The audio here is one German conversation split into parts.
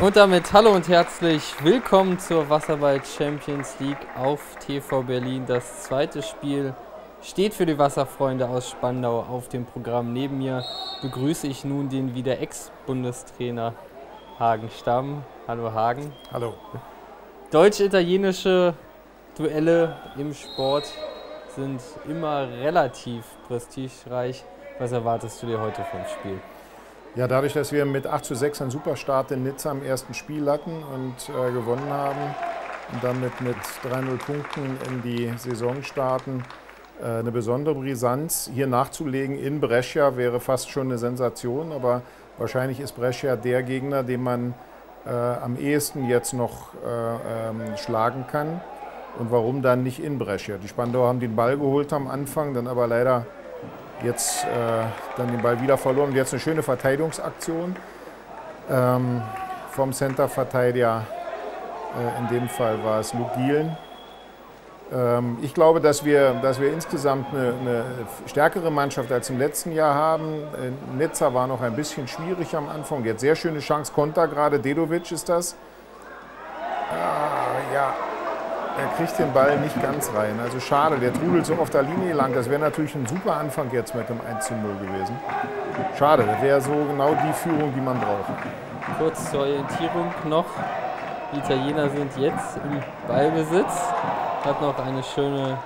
Und damit hallo und herzlich willkommen zur Wasserball Champions League auf TV Berlin. Das zweite Spiel steht für die Wasserfreunde aus Spandau auf dem Programm. Neben mir begrüße ich nun den wieder Ex-Bundestrainer Hagen Stamm. Hallo Hagen. Hallo. Deutsch-italienische Duelle im Sport sind immer relativ prestigereich. Was erwartest du dir heute vom Spiel? Ja, dadurch, dass wir mit 8 zu 6 einen Superstart in Nizza im ersten Spiel hatten und äh, gewonnen haben und damit mit 3-0 Punkten in die Saison starten, äh, eine besondere Brisanz. Hier nachzulegen in Brescia wäre fast schon eine Sensation, aber wahrscheinlich ist Brescia der Gegner, den man äh, am ehesten jetzt noch äh, ähm, schlagen kann. Und warum dann nicht in Brescia? Die Spandauer haben den Ball geholt am Anfang, dann aber leider Jetzt äh, dann den Ball wieder verloren. Jetzt eine schöne Verteidigungsaktion ähm, vom Center-Verteidiger. Äh, in dem Fall war es Luke Gielen. Ähm, ich glaube, dass wir, dass wir insgesamt eine, eine, stärkere Mannschaft als im letzten Jahr haben. In Nizza war noch ein bisschen schwierig am Anfang. Jetzt sehr schöne Chance, Konter gerade. Dedovic ist das. Ah, ja, er kriegt den Ball nicht ganz rein. Also schade, der trudelt so auf der Linie lang. Das wäre natürlich ein super Anfang jetzt mit dem 1 zu 0 gewesen. Schade, das wäre so genau die Führung, die man braucht. Kurz zur Orientierung noch. Die Italiener sind jetzt im Ballbesitz. Hat noch eine schöne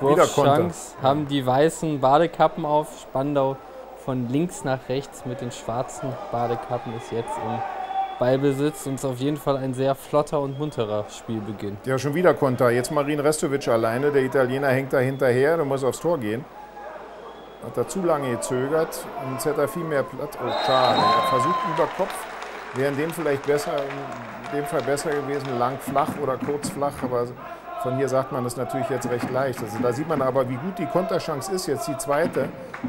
Wurfchance. Haben die weißen Badekappen auf. Spandau von links nach rechts mit den schwarzen Badekappen ist jetzt im Ballbesitz und es ist auf jeden Fall ein sehr flotter und munterer Spielbeginn. Ja, schon wieder Konter. Jetzt Marin Restovic alleine. Der Italiener hängt da hinterher, der muss aufs Tor gehen. Hat er zu lange gezögert und jetzt hätte er viel mehr Platz. Oh, schade. Er versucht über Kopf. Wäre in dem vielleicht besser, in dem Fall besser gewesen, lang flach oder kurz flach, aber von hier sagt man das natürlich jetzt recht leicht. Also da sieht man aber, wie gut die Konterchance ist, jetzt die zweite.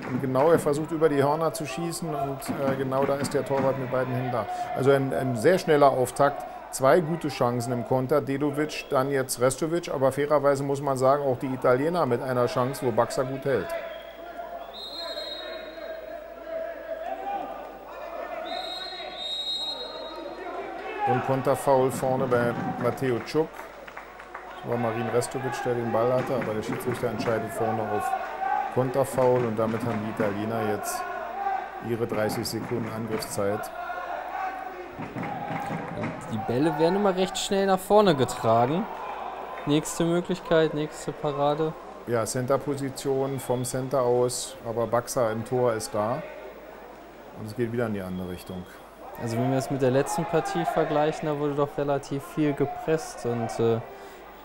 Und genau, er versucht über die Hörner zu schießen und äh, genau da ist der Torwart mit beiden Händen da. Also ein, ein, sehr schneller Auftakt. Zwei gute Chancen im Konter, Dedovic, dann jetzt Restovic, aber fairerweise muss man sagen, auch die Italiener mit einer Chance, wo Baxa gut hält. Und Konterfoul vorne bei Matteo Czuk war Marin Restovic, der den Ball hatte, aber der Schiedsrichter entscheidet vorne auf Konterfoul und damit haben die Italiener jetzt ihre 30 Sekunden Angriffszeit. Die Bälle werden immer recht schnell nach vorne getragen. Nächste Möglichkeit, nächste Parade. Ja, Center-Position vom Center aus, aber Baxa im Tor ist da. Und es geht wieder in die andere Richtung. Also wenn wir es mit der letzten Partie vergleichen, da wurde doch relativ viel gepresst und äh,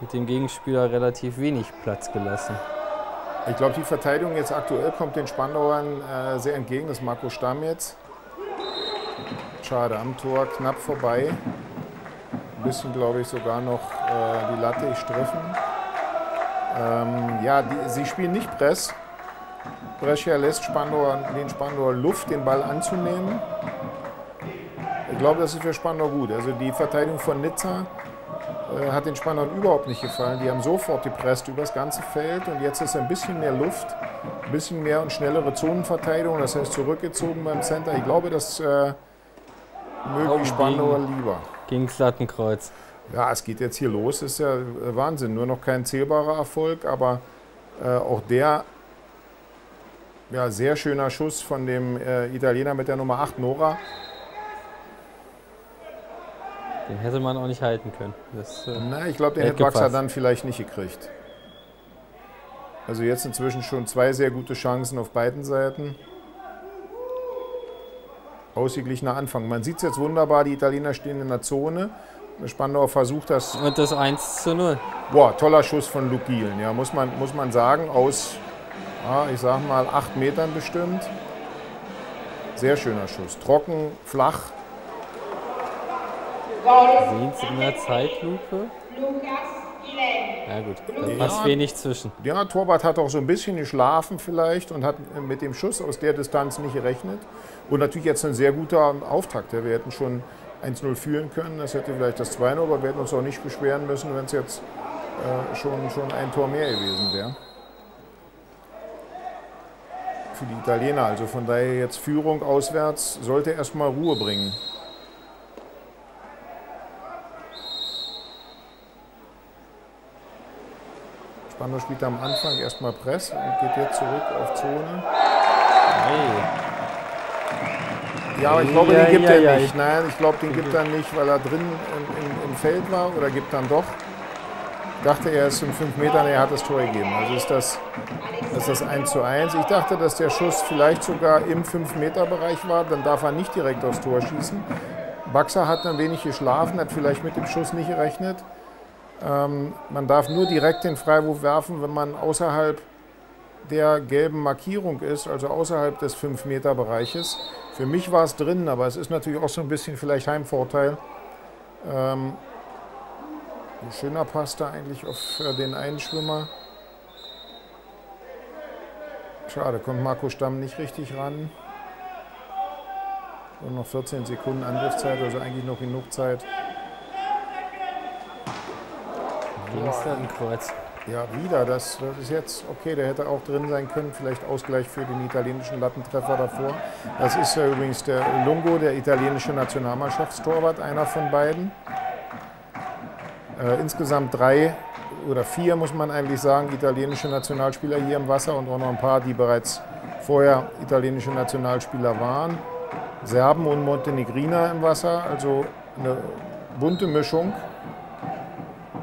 mit dem Gegenspieler relativ wenig Platz gelassen. Ich glaube, die Verteidigung jetzt aktuell kommt den Spandauern äh, sehr entgegen. Das ist Marco Stamm jetzt. Schade, am Tor knapp vorbei. Ein bisschen, glaube ich, sogar noch äh, die Latte streffen. Ähm, ja, die, sie spielen nicht Press. Brescia lässt Spandauer, den Spandauer Luft, den Ball anzunehmen. Ich glaube, das ist für Spandau gut. Also die Verteidigung von Nizza äh, hat den Spannern überhaupt nicht gefallen. Die haben sofort gepresst über das ganze Feld und jetzt ist ein bisschen mehr Luft, ein bisschen mehr und schnellere Zonenverteidigung, das heißt zurückgezogen beim Center. Ich glaube, das äh, mögen die Spandauer lieber. Gegen Lattenkreuz. Ja, es geht jetzt hier los, das ist ja Wahnsinn. Nur noch kein zählbarer Erfolg, aber äh, auch der ja, sehr schöner Schuss von dem äh, Italiener mit der Nummer 8, Nora. Den hätte man auch nicht halten können. Das, äh, Na, ich glaube, den hätte Baxer dann vielleicht nicht gekriegt. Also jetzt inzwischen schon zwei sehr gute Chancen auf beiden Seiten. Ausgeglichener Anfang. Man sieht es jetzt wunderbar, die Italiener stehen in der Zone. Spandauer versucht das. Und das 1 zu 0. Boah, toller Schuss von Luke Gielen, ja, muss man, muss man sagen, aus, ja, ich sag mal, acht Metern bestimmt. Sehr schöner Schuss. Trocken, flach, Sehen Sie in der Zeitlupe? Ja gut, da ja, passt wenig zwischen. Ja, Torwart hat auch so ein bisschen geschlafen vielleicht und hat mit dem Schuss aus der Distanz nicht gerechnet. Und natürlich jetzt ein sehr guter Auftakt. Wir hätten schon 1-0 führen können, das hätte vielleicht das 2-0, aber wir hätten uns auch nicht beschweren müssen, wenn es jetzt äh, schon, schon ein Tor mehr gewesen wäre. Für die Italiener, also von daher jetzt Führung auswärts, sollte erstmal Ruhe bringen. Spandau spielt am Anfang erstmal Press und geht jetzt zurück auf Zone. Hey. Ja, aber ich glaube, den gibt ja, er ja, nicht. Nein, ich glaube, den gibt er nicht, weil er drin im, im, im, Feld war oder gibt dann doch. Ich dachte, er ist in 5 Metern, er hat das Tor gegeben. Also ist das, ist das 1 zu 1. Ich dachte, dass der Schuss vielleicht sogar im 5-Meter-Bereich war. Dann darf er nicht direkt aufs Tor schießen. Baxer hat ein wenig geschlafen, hat vielleicht mit dem Schuss nicht gerechnet. Ähm, man darf nur direkt den Freiwurf werfen, wenn man außerhalb der gelben Markierung ist, also außerhalb des 5-Meter-Bereiches. Für mich war es drin, aber es ist natürlich auch so ein bisschen vielleicht Heimvorteil. Ähm, ein schöner Pass da eigentlich auf äh, den einen Schwimmer. Schade, kommt Marco Stamm nicht richtig ran. Und noch 14 Sekunden Angriffszeit, also eigentlich noch genug Zeit. Kreuz. Ja, wieder. Das, das ist jetzt okay. Der hätte auch drin sein können. Vielleicht Ausgleich für den italienischen Lattentreffer davor. Das ist ja übrigens der Lungo, der italienische Nationalmannschaftstorwart, einer von beiden. Äh, insgesamt drei oder vier, muss man eigentlich sagen, italienische Nationalspieler hier im Wasser und auch noch ein paar, die bereits vorher italienische Nationalspieler waren. Serben und Montenegriner im Wasser, also eine bunte Mischung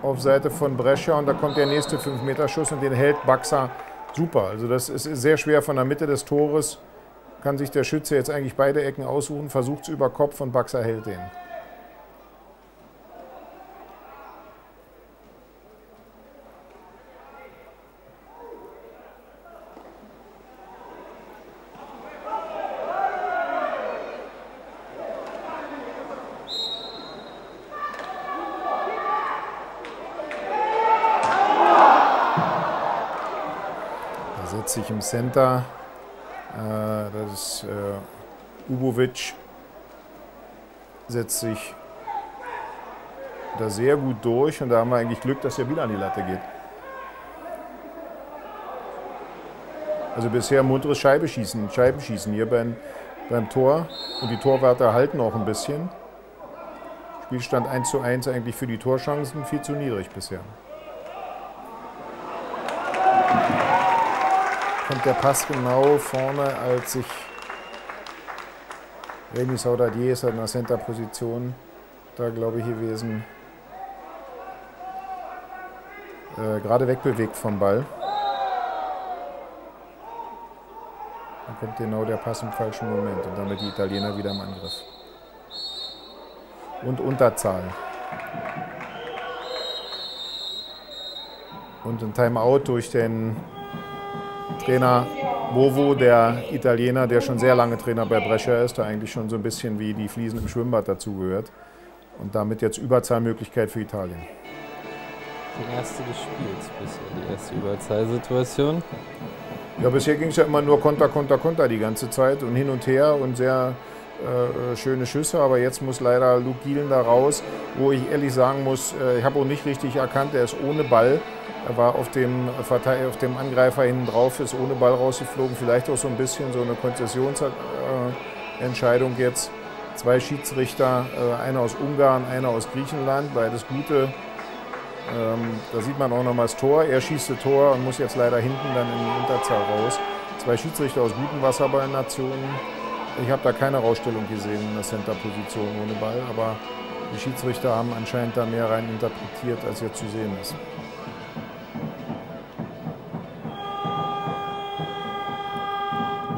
auf Seite von Brescia und da kommt der nächste 5-Meter-Schuss und den hält Baxa super. Also das ist sehr schwer von der Mitte des Tores. Kann sich der Schütze jetzt eigentlich beide Ecken aussuchen, versucht es über Kopf und Baxa hält den. sich im Center. Äh, das ist äh, Ubovic, setzt sich da sehr gut durch und da haben wir eigentlich Glück, dass er wieder an die Latte geht. Also bisher munteres Scheibeschießen, Scheibenschießen hier beim, beim Tor und die Torwärter halten auch ein bisschen. Spielstand 1 zu 1 eigentlich für die Torchancen viel zu niedrig bisher. Kommt der Pass genau vorne, als sich Remy Saudadier ist in der Center-Position da, glaube ich, gewesen. Äh, gerade wegbewegt vom Ball. Dann kommt genau der Pass im falschen Moment und damit die Italiener wieder im Angriff. Und Unterzahl. Und ein Timeout durch den Trainer Bovo, der Italiener, der schon sehr lange Trainer bei Brescia ist, der eigentlich schon so ein bisschen wie die Fliesen im Schwimmbad dazugehört. Und damit jetzt Überzahlmöglichkeit für Italien. Die erste gespielt bisher, die erste Überzahlsituation. Ja, bisher ging es ja immer nur Konter, Konter, Konter die ganze Zeit und hin und her und sehr äh, schöne Schüsse. Aber jetzt muss leider Luke Gielen da raus, wo ich ehrlich sagen muss, äh, ich habe auch nicht richtig erkannt, er ist ohne Ball. Er war auf dem, auf dem Angreifer hinten drauf, ist ohne Ball rausgeflogen. Vielleicht auch so ein bisschen so eine Konzessionsentscheidung jetzt. Zwei Schiedsrichter, äh, einer aus Ungarn, einer aus Griechenland, beides gute. Ähm, da sieht man auch nochmal das Tor. Er schießt das Tor und muss jetzt leider hinten dann in die Unterzahl raus. Zwei Schiedsrichter aus guten Wasserballnationen. Ich habe da keine Rausstellung gesehen in der Center-Position ohne Ball, aber die Schiedsrichter haben anscheinend da mehr rein interpretiert, als jetzt zu sehen ist.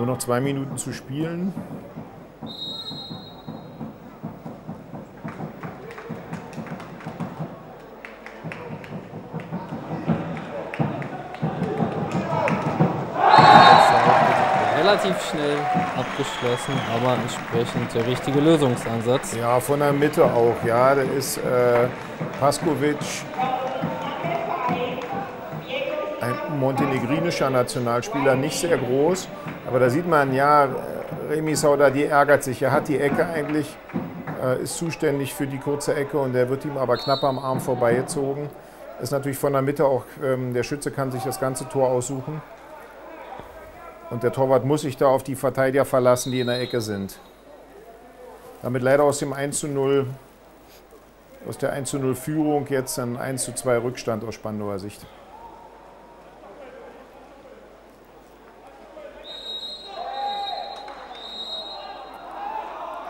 Nur noch zwei Minuten zu spielen. relativ schnell abgeschlossen, aber entsprechend der richtige Lösungsansatz. Ja, von der Mitte auch. Ja, da ist äh, Paskovic, ein montenegrinischer Nationalspieler, nicht sehr groß, aber da sieht man, ja, Remy Saudadi ärgert sich. Er hat die Ecke eigentlich, äh, ist zuständig für die kurze Ecke und der wird ihm aber knapp am Arm vorbeigezogen. Ist natürlich von der Mitte auch, ähm, der Schütze kann sich das ganze Tor aussuchen. Und der Torwart muss sich da auf die Verteidiger verlassen, die in der Ecke sind. Damit leider aus dem 1 zu 0, aus der 1 zu 0 Führung jetzt ein 1 zu 2 Rückstand aus Spandauer Sicht.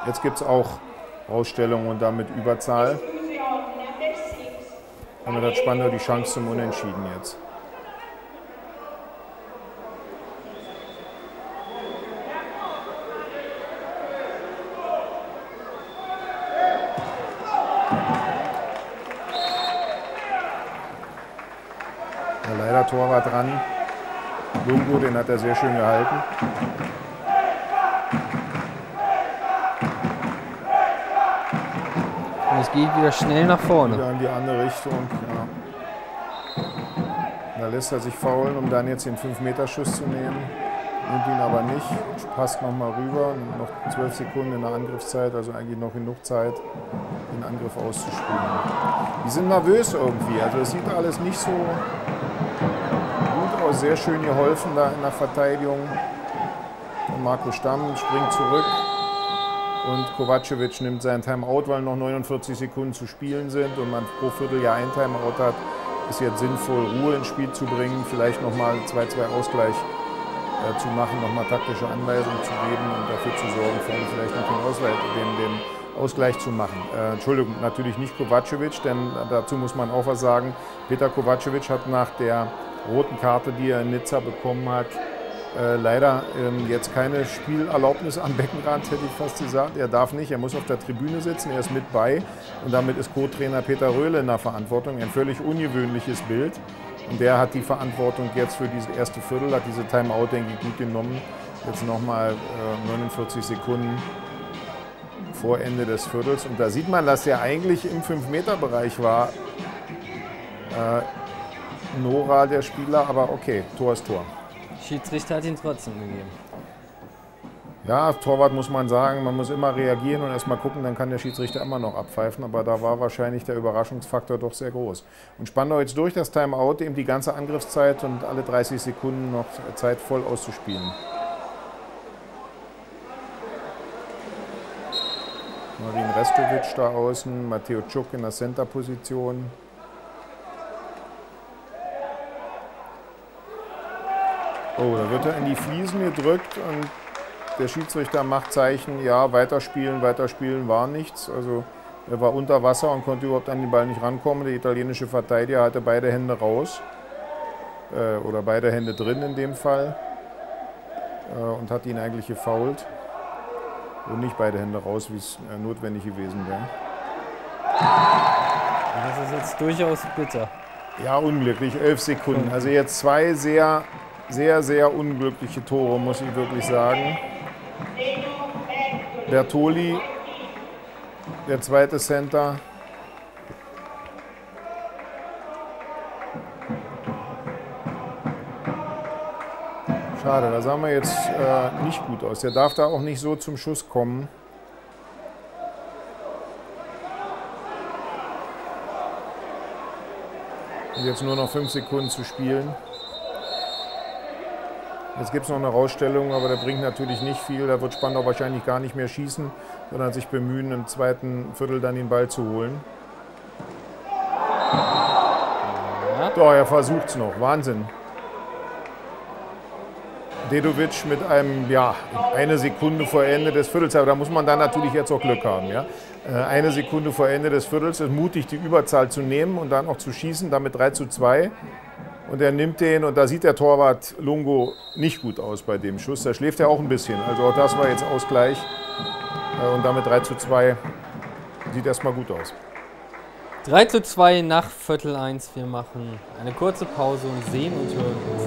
Jetzt gibt es auch Ausstellungen und damit Überzahl. Damit hat Spandau die Chance zum Unentschieden jetzt. Der leider Tor war dran. Lungo, den hat er sehr schön gehalten. Und es geht wieder schnell nach vorne. Wieder in die andere Richtung. Ja. Da lässt er sich faulen, um dann jetzt den 5-Meter-Schuss zu nehmen. Nimmt ihn aber nicht. Passt nochmal rüber. Noch 12 Sekunden in der Angriffszeit, also eigentlich noch genug Zeit, den Angriff auszuspielen. Die sind nervös irgendwie. Also es sieht alles nicht so gut aus. Sehr schön geholfen da in der Verteidigung. Von Marco Stamm springt zurück. Und Kovacevic nimmt sein Timeout, weil noch 49 Sekunden zu spielen sind und man pro Vierteljahr ein Timeout hat. Ist jetzt sinnvoll, Ruhe ins Spiel zu bringen, vielleicht nochmal 2-2 Ausgleich äh, zu machen, nochmal taktische Anweisungen zu geben und dafür zu sorgen, vorne vielleicht noch den, Ausgleich, den, den Ausgleich zu machen. Äh, Entschuldigung, natürlich nicht Kovacevic, denn dazu muss man auch was sagen. Peter Kovacevic hat nach der roten Karte, die er in Nizza bekommen hat, äh, leider ähm, jetzt keine Spielerlaubnis am Beckenrand, hätte ich fast gesagt. Er darf nicht, er muss auf der Tribüne sitzen, er ist mit bei. Und damit ist Co-Trainer Peter Röhle in der Verantwortung. Ein völlig ungewöhnliches Bild. Und der hat die Verantwortung jetzt für dieses erste Viertel, hat diese Timeout, denke ich, gut genommen. Jetzt nochmal äh, 49 Sekunden vor Ende des Viertels. Und da sieht man, dass er eigentlich im 5-Meter-Bereich war. Äh, Nora, der Spieler, aber okay, Tor ist Tor. Schiedsrichter hat ihn trotzdem gegeben. Ja, Torwart muss man sagen, man muss immer reagieren und erstmal gucken, dann kann der Schiedsrichter immer noch abpfeifen. Aber da war wahrscheinlich der Überraschungsfaktor doch sehr groß. Und Spandau jetzt durch das Timeout, eben die ganze Angriffszeit und alle 30 Sekunden noch Zeit voll auszuspielen. Marin Restovic da außen, Matteo Czuk in der Center-Position. Oh, da wird er in die Fliesen gedrückt und der Schiedsrichter macht Zeichen, ja, weiterspielen, weiterspielen war nichts. Also er war unter Wasser und konnte überhaupt an den Ball nicht rankommen. Der italienische Verteidiger hatte beide Hände raus äh, oder beide Hände drin in dem Fall äh, und hat ihn eigentlich gefault. Und nicht beide Hände raus, wie es äh, notwendig gewesen wäre. Das ist jetzt durchaus bitter. Ja, unglücklich, elf Sekunden. Also jetzt zwei sehr sehr, sehr unglückliche Tore, muss ich wirklich sagen. Bertoli, der zweite Center. Schade, da sah man jetzt äh, nicht gut aus. Der darf da auch nicht so zum Schuss kommen. Jetzt nur noch fünf Sekunden zu spielen. Jetzt gibt es noch eine Rausstellung, aber der bringt natürlich nicht viel. Da wird Spandau wahrscheinlich gar nicht mehr schießen, sondern sich bemühen, im zweiten Viertel dann den Ball zu holen. Ja. Doch, er versucht es noch. Wahnsinn. Dedovic mit einem, ja, eine Sekunde vor Ende des Viertels, aber da muss man dann natürlich jetzt auch Glück haben. Ja? Äh, eine Sekunde vor Ende des Viertels ist mutig, die Überzahl zu nehmen und dann auch zu schießen, damit 3 zu 2. Und er nimmt den und da sieht der Torwart Lungo nicht gut aus bei dem Schuss. Da schläft er auch ein bisschen. Also auch das war jetzt Ausgleich. Äh, und damit 3 zu 2 sieht erstmal gut aus. 3 zu 2 nach Viertel 1. Wir machen eine kurze Pause und sehen und hören uns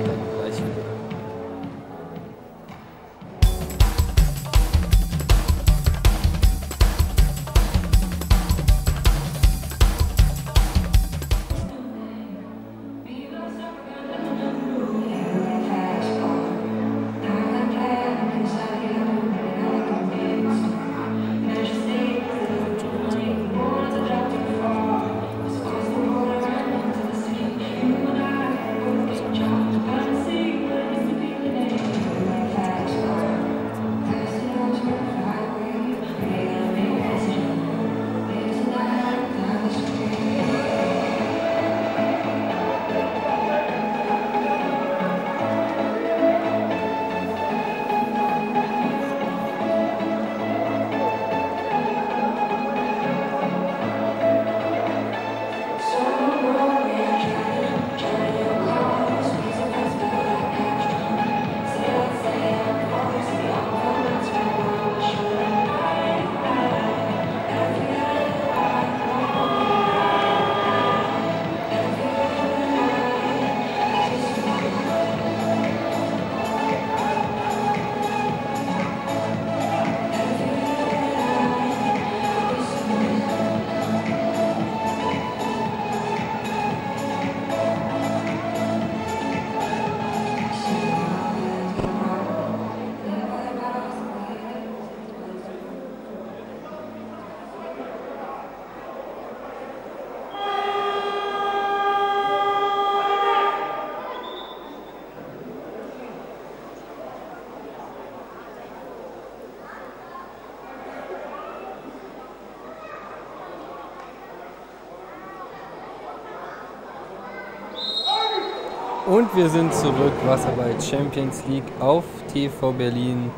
Und wir sind zurück, Wasserball Champions League auf TV Berlin.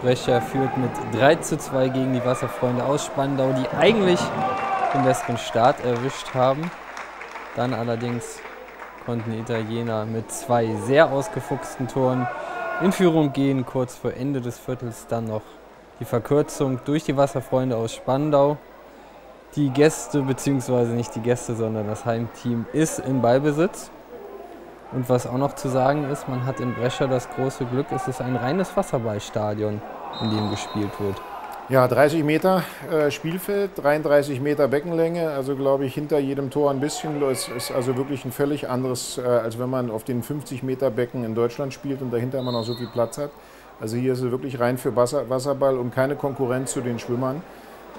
Brescia führt mit 3 zu 2 gegen die Wasserfreunde aus Spandau, die eigentlich den besseren Start erwischt haben. Dann allerdings konnten die Italiener mit zwei sehr ausgefuchsten Toren in Führung gehen. Kurz vor Ende des Viertels dann noch die Verkürzung durch die Wasserfreunde aus Spandau. Die Gäste, beziehungsweise nicht die Gäste, sondern das Heimteam ist in Ballbesitz. Und was auch noch zu sagen ist, man hat in Brescia das große Glück, es ist ein reines Wasserballstadion, in dem gespielt wird. Ja, 30 Meter äh, Spielfeld, 33 Meter Beckenlänge, also glaube ich hinter jedem Tor ein bisschen. Es ist also wirklich ein völlig anderes, äh, als wenn man auf den 50 Meter Becken in Deutschland spielt und dahinter immer noch so viel Platz hat. Also hier ist es wirklich rein für Wasser, Wasserball und keine Konkurrenz zu den Schwimmern,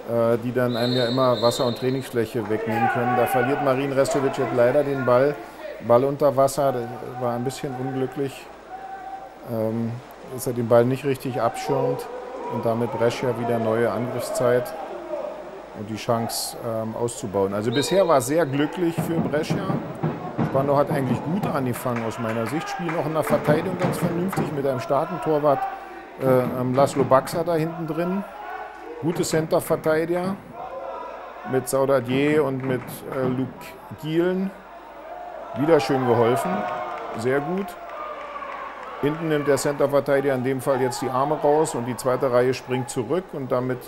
äh, die dann einem ja immer Wasser- und Trainingsfläche wegnehmen können. Da verliert Marin Restovic jetzt leider den Ball. Ball unter Wasser, das war ein bisschen unglücklich, ähm, dass er den Ball nicht richtig abschirmt und damit Brescia wieder neue Angriffszeit und die Chance ähm, auszubauen. Also bisher war es sehr glücklich für Brescia. Spandau hat eigentlich gut angefangen aus meiner Sicht, spielen auch in der Verteidigung ganz vernünftig mit einem starken Torwart äh, Laszlo Baxa da hinten drin. Gute Center-Verteidiger mit Saudadier und mit äh, Luke Gielen. Wieder schön geholfen. Sehr gut. Hinten nimmt der Center-Verteidiger in dem Fall jetzt die Arme raus und die zweite Reihe springt zurück und damit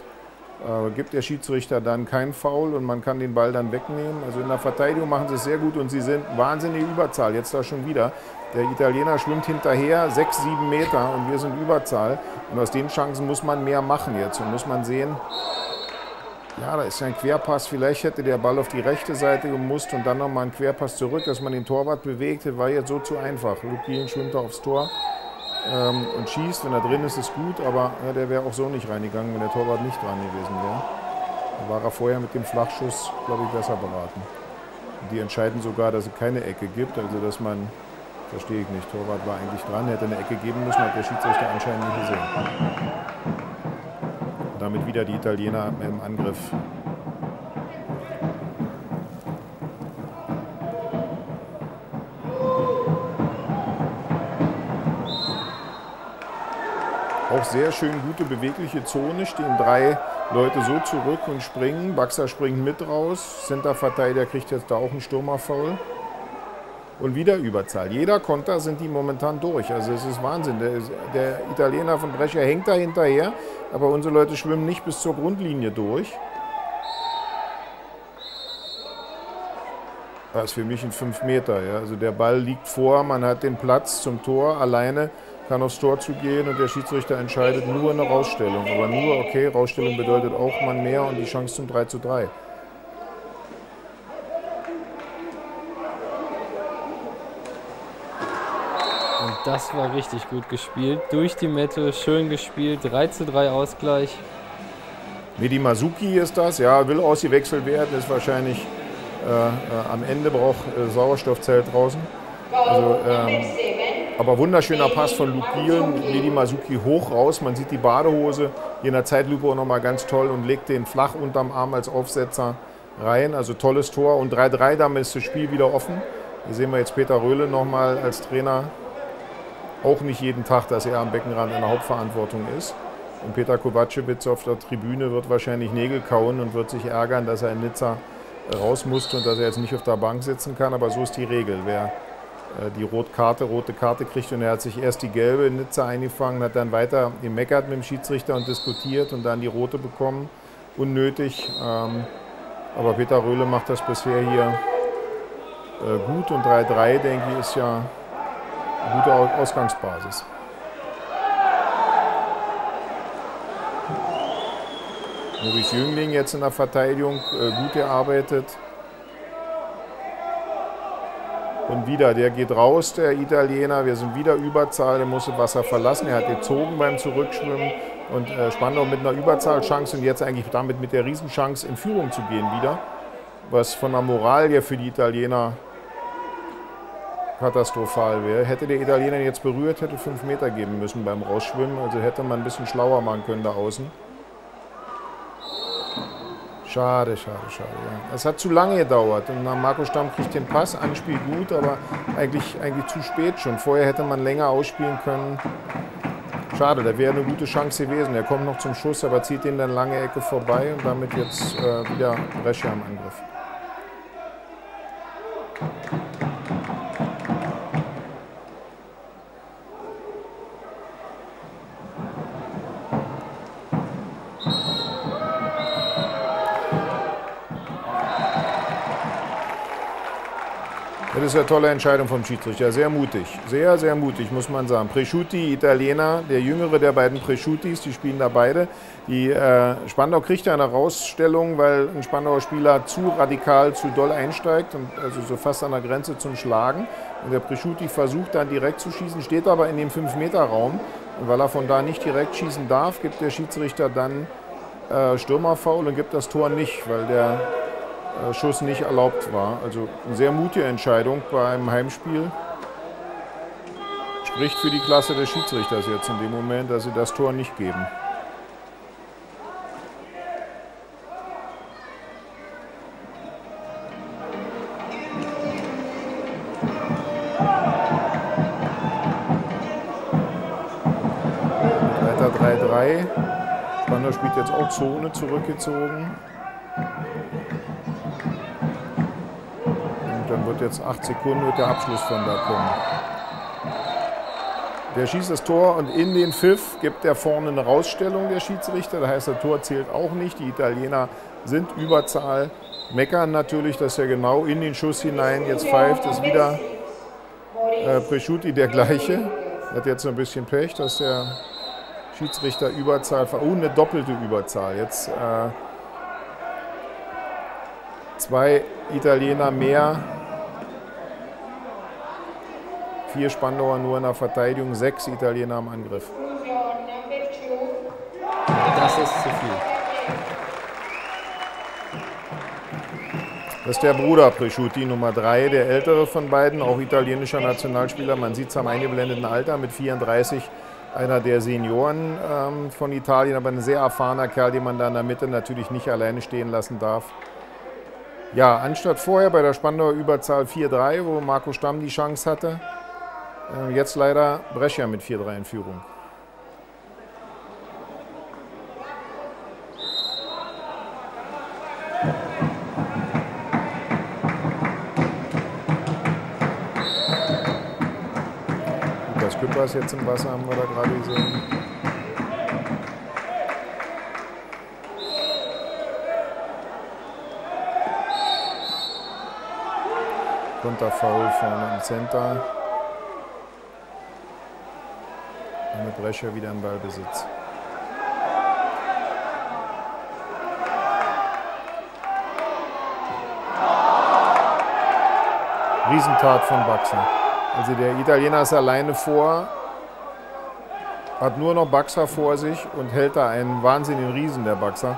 äh, gibt der Schiedsrichter dann kein Foul und man kann den Ball dann wegnehmen. Also in der Verteidigung machen sie es sehr gut und sie sind wahnsinnige Überzahl. Jetzt da schon wieder. Der Italiener schwimmt hinterher, sechs, sieben Meter und wir sind Überzahl. Und aus den Chancen muss man mehr machen jetzt und muss man sehen, ja, da ist ein Querpass. Vielleicht hätte der Ball auf die rechte Seite gemusst und dann nochmal ein Querpass zurück, dass man den Torwart bewegt. Das war jetzt so zu einfach. Luke schwimmt da aufs Tor ähm, und schießt. Wenn er drin ist, ist gut, aber ja, der wäre auch so nicht reingegangen, wenn der Torwart nicht dran gewesen wäre. Da war er vorher mit dem Flachschuss, glaube ich, besser beraten. Die entscheiden sogar, dass es keine Ecke gibt, also dass man, verstehe ich nicht, Torwart war eigentlich dran, hätte eine Ecke geben müssen, hat der Schiedsrichter anscheinend nicht gesehen damit wieder die Italiener im Angriff. Auch sehr schön gute bewegliche Zone, stehen drei Leute so zurück und springen. Baxer springt mit raus, Center-Verteidiger kriegt jetzt da auch einen Stürmerfoul und wieder Überzahl. Jeder Konter sind die momentan durch. Also es ist Wahnsinn. Der, der, Italiener von Brescia hängt da hinterher, aber unsere Leute schwimmen nicht bis zur Grundlinie durch. Das ist für mich ein 5 Meter. Ja. Also der Ball liegt vor, man hat den Platz zum Tor alleine, kann aufs Tor zu gehen und der Schiedsrichter entscheidet nur eine Rausstellung. Aber nur, okay, Rausstellung bedeutet auch man mehr und die Chance zum 3 zu 3. Das war richtig gut gespielt. Durch die Mitte, schön gespielt. 3 zu 3 Ausgleich. Medi Masuki ist das, ja, will ausgewechselt werden, ist wahrscheinlich äh, äh, am Ende braucht äh, Sauerstoffzelt draußen. Also, ähm, aber wunderschöner Pass von Luke Gielen, Medi Masuki hoch raus, man sieht die Badehose, hier in der Zeitlupe auch nochmal ganz toll und legt den flach unterm Arm als Aufsetzer rein. Also tolles Tor und 3-3, damit ist das Spiel wieder offen. Hier sehen wir jetzt Peter Röhle nochmal als Trainer auch nicht jeden Tag, dass er am Beckenrand in der Hauptverantwortung ist. Und Peter Kovacevic auf der Tribüne wird wahrscheinlich Nägel kauen und wird sich ärgern, dass er in Nizza raus musste und dass er jetzt nicht auf der Bank sitzen kann. Aber so ist die Regel. Wer äh, die Rotkarte, rote Karte kriegt und er hat sich erst die gelbe in Nizza eingefangen, hat dann weiter gemeckert mit dem Schiedsrichter und diskutiert und dann die rote bekommen. Unnötig. Ähm, aber Peter Röhle macht das bisher hier äh, gut und 3-3, denke ich, ist ja gute Ausgangsbasis. Maurice Jüngling jetzt in der Verteidigung äh, gut gearbeitet. Und wieder, der geht raus, der Italiener. Wir sind wieder Überzahl, der musste Wasser verlassen. Er hat gezogen beim Zurückschwimmen und äh, Spandau mit einer Überzahlchance und jetzt eigentlich damit mit der Riesenchance in Führung zu gehen wieder. Was von der Moral her für die Italiener katastrophal wäre. Hätte der Italiener jetzt berührt, hätte fünf Meter geben müssen beim Rausschwimmen. Also hätte man ein bisschen schlauer machen können da außen. Schade, schade, schade. Ja. Es hat zu lange gedauert. Und Marco Stamm kriegt den Pass, Anspiel gut, aber eigentlich, eigentlich zu spät schon. Vorher hätte man länger ausspielen können. Schade, da wäre eine gute Chance gewesen. Er kommt noch zum Schuss, aber zieht den dann lange Ecke vorbei und damit jetzt äh, wieder Brescia am Angriff. Eine tolle Entscheidung vom Schiedsrichter. Sehr mutig. Sehr, sehr mutig, muss man sagen. Presciuti, Italiener, der jüngere der beiden Presciutis, die spielen da beide. Die äh, Spandau kriegt ja eine Rausstellung, weil ein Spandauer Spieler zu radikal, zu doll einsteigt und also so fast an der Grenze zum Schlagen. Und der Presciuti versucht dann direkt zu schießen, steht aber in dem 5-Meter-Raum. Und weil er von da nicht direkt schießen darf, gibt der Schiedsrichter dann äh, Stürmerfaul und gibt das Tor nicht, weil der Schuss nicht erlaubt war. Also eine sehr mutige Entscheidung bei einem Heimspiel. Spricht für die Klasse des Schiedsrichters jetzt in dem Moment, dass sie das Tor nicht geben. Weiter 3-3. Spandau spielt jetzt auch Zone zurückgezogen. Wird jetzt acht Sekunden wird der Abschluss von da kommen. Der schießt das Tor und in den Pfiff gibt er vorne eine Rausstellung der Schiedsrichter. Das heißt, das Tor zählt auch nicht. Die Italiener sind Überzahl. Meckern natürlich, dass er genau in den Schuss hinein jetzt pfeift. Ist wieder äh, Presciuti der gleiche. Hat jetzt ein bisschen Pech, dass der Schiedsrichter Überzahl, oh, eine doppelte Überzahl. Jetzt äh, zwei Italiener mehr Vier Spandauer nur in der Verteidigung, sechs Italiener am Angriff. Das ist zu viel. Das ist der Bruder Presciuti, Nummer drei, der ältere von beiden, auch italienischer Nationalspieler. Man sieht es am eingeblendeten Alter mit 34, einer der Senioren ähm, von Italien, aber ein sehr erfahrener Kerl, den man da in der Mitte natürlich nicht alleine stehen lassen darf. Ja, anstatt vorher bei der Spandauer Überzahl 4-3, wo Marco Stamm die Chance hatte, jetzt leider Brescia mit 4-3 in Führung. Lukas Küppers jetzt im Wasser, haben wir da gerade gesehen. Konterfoul vorne im Center. mit Brescia wieder im Ballbesitz. Riesentat von Baxa. Also der Italiener ist alleine vor, hat nur noch Baxa vor sich und hält da einen wahnsinnigen Riesen, der Baxa.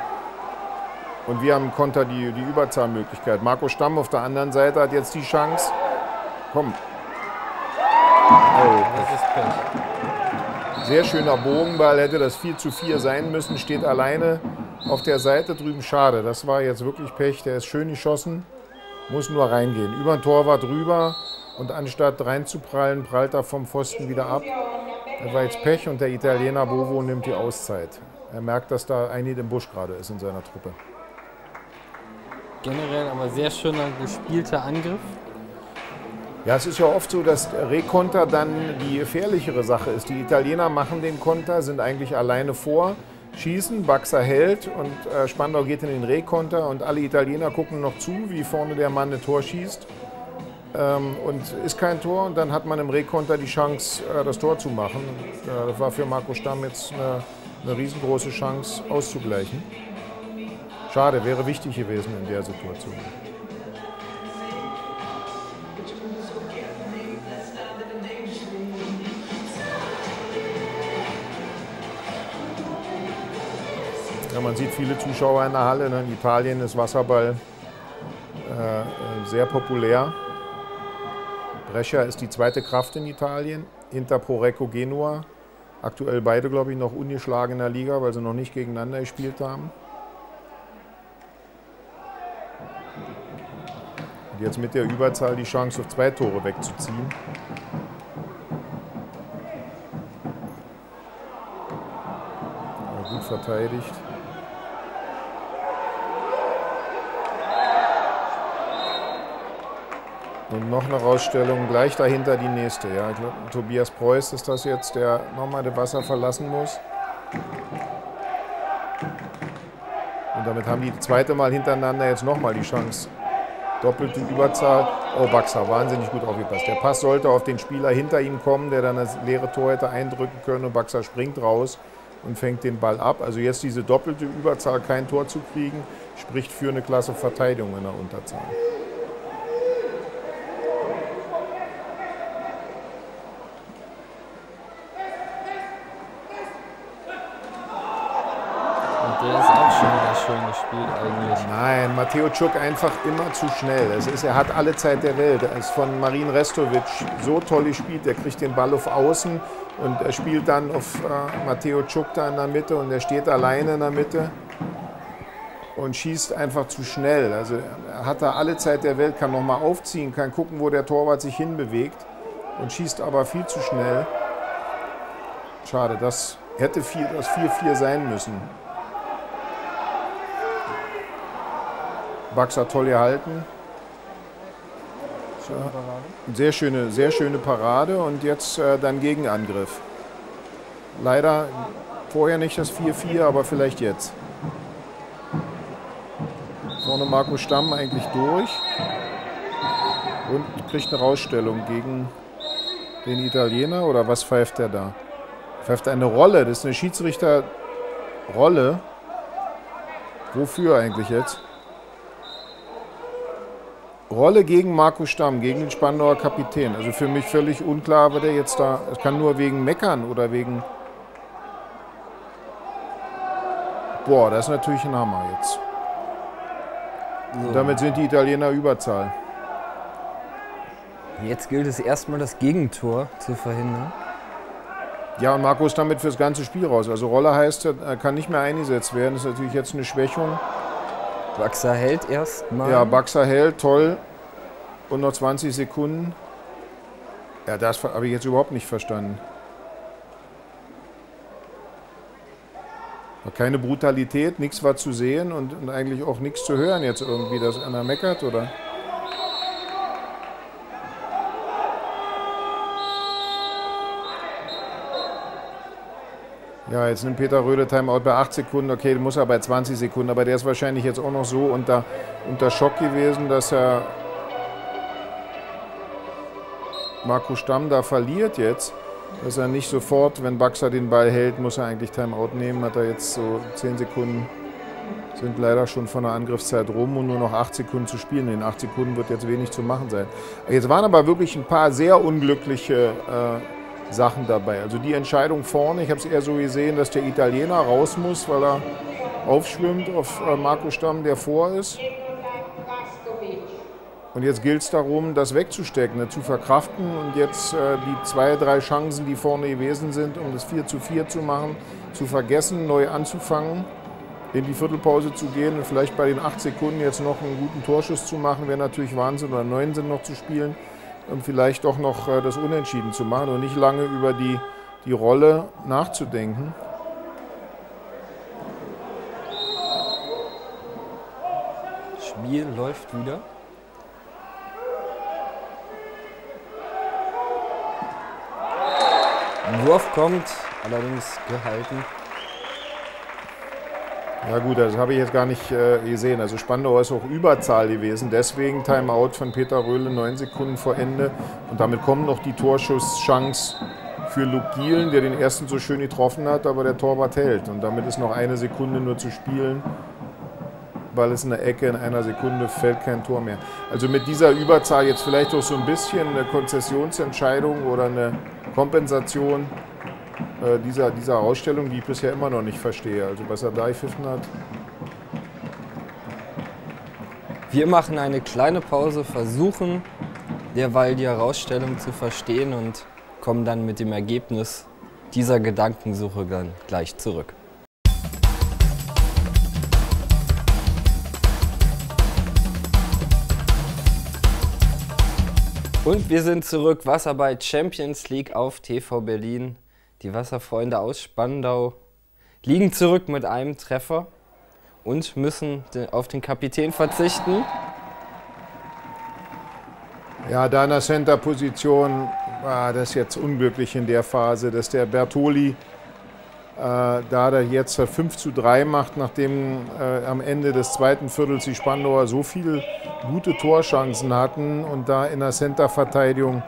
Und wir haben Konter die, die Überzahlmöglichkeit. Marco Stamm auf der anderen Seite hat jetzt die Chance. Komm. Oh. Das ist Pech. Sehr schöner Bogenball, hätte das 4 zu 4 sein müssen, steht alleine auf der Seite drüben. Schade, das war jetzt wirklich Pech. Der ist schön geschossen, muss nur reingehen. Über den Torwart rüber und anstatt reinzuprallen, prallt er vom Pfosten wieder ab. Das war jetzt Pech und der Italiener Bovo nimmt die Auszeit. Er merkt, dass da ein im Busch gerade ist in seiner Truppe. Generell aber sehr schöner gespielter Angriff. Ja, es ist ja oft so, dass Rekonter dann die gefährlichere Sache ist. Die Italiener machen den Konter, sind eigentlich alleine vor, schießen, Baxer hält und äh, Spandau geht in den Rekonter und alle Italiener gucken noch zu, wie vorne der Mann ein Tor schießt. Ähm, und ist kein Tor und dann hat man im Rekonter die Chance, äh, das Tor zu machen. Äh, das war für Marco Stamm jetzt eine, eine riesengroße Chance auszugleichen. Schade, wäre wichtig gewesen in der Situation. Ja, man sieht viele Zuschauer in der Halle. Ne? In Italien ist Wasserball äh, sehr populär. Brescia ist die zweite Kraft in Italien, hinter Prorecco Genua. Aktuell beide, glaube ich, noch ungeschlagen in der Liga, weil sie noch nicht gegeneinander gespielt haben. jetzt mit der Überzahl die Chance auf zwei Tore wegzuziehen. gut verteidigt. Und noch eine Rausstellung, gleich dahinter die nächste. Ja, ich glaube, Tobias Preuß ist das jetzt, der nochmal das Wasser verlassen muss. Und damit haben die zweite Mal hintereinander jetzt nochmal die Chance. Doppelte Überzahl. Oh, Baxa, wahnsinnig gut aufgepasst. Der Pass sollte auf den Spieler hinter ihm kommen, der dann das leere Tor hätte eindrücken können. Und Baxa springt raus und fängt den Ball ab. Also jetzt diese doppelte Überzahl, kein Tor zu kriegen, spricht für eine klasse Verteidigung in der Unterzahl. Nein, Matteo Czuk einfach immer zu schnell. Es ist, er hat alle Zeit der Welt. Er ist von Marin Restovic so toll gespielt. Er kriegt den Ball auf Außen und er spielt dann auf äh, Matteo Czuk da in der Mitte und er steht alleine in der Mitte und schießt einfach zu schnell. Also er hat da alle Zeit der Welt, kann nochmal aufziehen, kann gucken, wo der Torwart sich hinbewegt und schießt aber viel zu schnell. Schade, das hätte das 4-4 sein müssen. Baxer toll gehalten. Sehr schöne, sehr schöne Parade und jetzt äh, dann Gegenangriff. Leider vorher nicht das 4-4, aber vielleicht jetzt. Vorne Marco Stamm eigentlich durch und kriegt eine Rausstellung gegen den Italiener oder was pfeift er da? Pfeift eine Rolle, das ist eine Schiedsrichterrolle. Wofür eigentlich jetzt? Rolle gegen Marco Stamm, gegen den Spandauer Kapitän. Also für mich völlig unklar, was der jetzt da. Es kann nur wegen Meckern oder wegen. Boah, das ist natürlich ein Hammer jetzt. So. damit sind die Italiener Überzahl. Jetzt gilt es erstmal, das Gegentor zu verhindern. Ja, und Marco ist damit fürs ganze Spiel raus. Also Rolle heißt, er kann nicht mehr eingesetzt werden. Das ist natürlich jetzt eine Schwächung. Baxer hält erst mal. Ja, Baxer hält, toll. Und noch 20 Sekunden. Ja, das habe ich jetzt überhaupt nicht verstanden. Keine Brutalität, nichts war zu sehen und, und eigentlich auch nichts zu hören jetzt irgendwie, dass einer meckert, oder? Ja, jetzt nimmt Peter Röde Timeout bei 8 Sekunden. Okay, muss er bei 20 Sekunden, aber der ist wahrscheinlich jetzt auch noch so unter, unter Schock gewesen, dass er Marco Stamm da verliert jetzt. Dass er nicht sofort, wenn Baxer den Ball hält, muss er eigentlich Timeout nehmen. Hat er jetzt so 10 Sekunden, sind leider schon von der Angriffszeit rum und nur noch 8 Sekunden zu spielen. In 8 Sekunden wird jetzt wenig zu machen sein. Jetzt waren aber wirklich ein paar sehr unglückliche äh, Sachen dabei. Also die Entscheidung vorne, ich habe es eher so gesehen, dass der Italiener raus muss, weil er aufschwimmt auf äh, Marco Stamm, der vor ist. Und jetzt gilt es darum, das wegzustecken, ne, zu verkraften und jetzt äh, die zwei, drei Chancen, die vorne gewesen sind, um das 4 zu 4 zu machen, zu vergessen, neu anzufangen, in die Viertelpause zu gehen und vielleicht bei den acht Sekunden jetzt noch einen guten Torschuss zu machen, wäre natürlich Wahnsinn, oder neun sind noch zu spielen vielleicht doch noch äh, das Unentschieden zu machen und nicht lange über die, die Rolle nachzudenken. Spiel läuft wieder. Wurf kommt, allerdings gehalten. Ja gut, das habe ich jetzt gar nicht äh, gesehen. Also Spandau ist auch Überzahl gewesen. Deswegen Timeout von Peter Röhle, neun Sekunden vor Ende. Und damit kommt noch die Torschusschance für Luke Gielen, der den ersten so schön getroffen hat, aber der Torwart hält. Und damit ist noch eine Sekunde nur zu spielen. Ball ist in der Ecke, in einer Sekunde fällt kein Tor mehr. Also mit dieser Überzahl jetzt vielleicht auch so ein bisschen eine Konzessionsentscheidung oder eine Kompensation äh, dieser, dieser Ausstellung, die ich bisher immer noch nicht verstehe. Also was er da gepfiffen hat. Wir machen eine kleine Pause, versuchen derweil die Herausstellung zu verstehen und kommen dann mit dem Ergebnis dieser Gedankensuche dann gleich zurück. Und wir sind zurück, Wasserball Champions League auf TV Berlin. Die Wasserfreunde aus Spandau liegen zurück mit einem Treffer und müssen auf den Kapitän verzichten. Ja, deiner Center-Position war das jetzt unglücklich in der Phase, dass der Bertoli, äh, da der jetzt 5 zu 3 macht, nachdem äh, am Ende des zweiten Viertels die Spandauer so viele gute Torchancen hatten und da in der Center-Verteidigung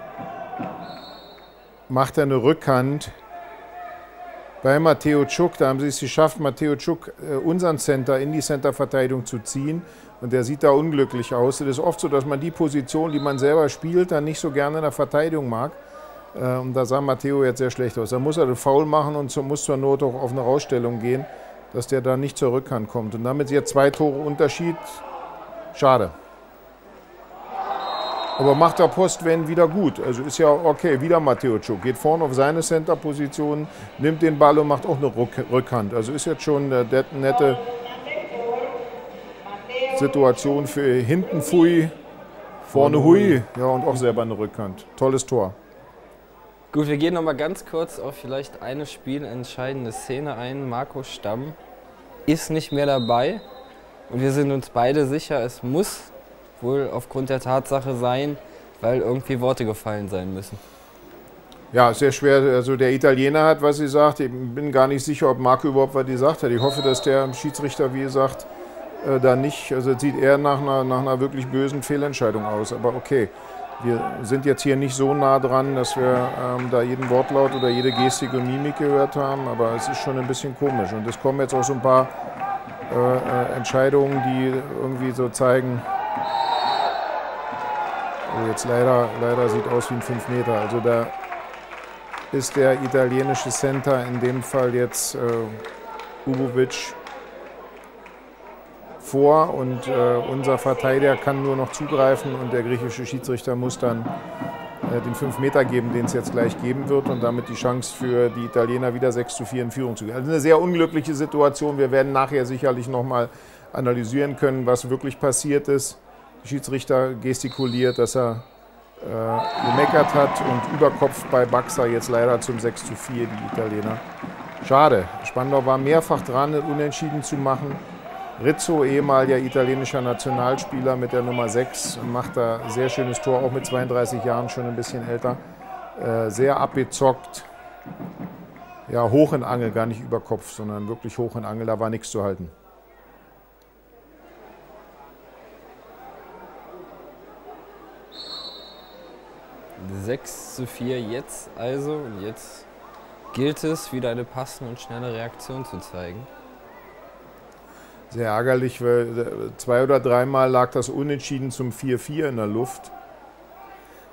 macht er eine Rückhand. Bei Matteo Tschuk, da haben sie es geschafft, Matteo Tschuk, äh, unseren Center in die Center-Verteidigung zu ziehen. Und der sieht da unglücklich aus. Es ist oft so, dass man die Position, die man selber spielt, dann nicht so gerne in der Verteidigung mag. Äh, und da sah Matteo jetzt sehr schlecht aus. Da muss er den Foul machen und muss zur Not auch auf eine Rausstellung gehen, dass der da nicht zur Rückhand kommt. Und damit jetzt zwei Tore Unterschied. Schade. Aber macht der Postwen wieder gut. Also ist ja okay, wieder Matteo Tschuk. Geht vorne auf seine Center-Position, nimmt den Ball und macht auch eine Rückhand. Also ist jetzt schon eine nette Situation für hinten Fui, vorne Hui. Ja, und auch selber eine Rückhand. Tolles Tor. Gut, wir gehen noch mal ganz kurz auf vielleicht eine spielentscheidende Szene ein. Marco Stamm ist nicht mehr dabei. Und wir sind uns beide sicher, es muss wohl aufgrund der Tatsache sein, weil irgendwie Worte gefallen sein müssen. Ja, sehr schwer. Also der Italiener hat was gesagt. Ich bin gar nicht sicher, ob Marco überhaupt was gesagt hat. Ich hoffe, dass der Schiedsrichter, wie gesagt, äh, da nicht, also es sieht eher nach einer, nach einer wirklich bösen Fehlentscheidung aus. Aber okay, wir sind jetzt hier nicht so nah dran, dass wir ähm, da jeden Wortlaut oder jede Gestik und Mimik gehört haben. Aber es ist schon ein bisschen komisch. Und es kommen jetzt auch so ein paar äh, äh Entscheidungen, die irgendwie so zeigen, jetzt leider, leider sieht aus wie ein 5 Meter. Also da ist der italienische Center, in dem Fall jetzt äh, Ubovic, vor und äh, unser Verteidiger kann nur noch zugreifen und der griechische Schiedsrichter muss dann äh, den 5 Meter geben, den es jetzt gleich geben wird und damit die Chance für die Italiener wieder 6 zu 4 in Führung zu gehen. Also eine sehr unglückliche Situation. Wir werden nachher sicherlich nochmal analysieren können, was wirklich passiert ist. Schiedsrichter gestikuliert, dass er äh, gemeckert hat und Überkopf bei Baxa jetzt leider zum 6 zu 4 die Italiener. Schade. Spandau war mehrfach dran, unentschieden zu machen. Rizzo, ehemaliger italienischer Nationalspieler mit der Nummer 6, macht da sehr schönes Tor, auch mit 32 Jahren, schon ein bisschen älter. Äh, sehr abgezockt. Ja, hoch in Angel, gar nicht über Kopf, sondern wirklich hoch in Angel, da war nichts zu halten. 6 zu 4 jetzt also. Und jetzt gilt es, wieder eine passende und schnelle Reaktion zu zeigen. Sehr ärgerlich, weil äh, zwei oder dreimal lag das Unentschieden zum 4-4 in der Luft.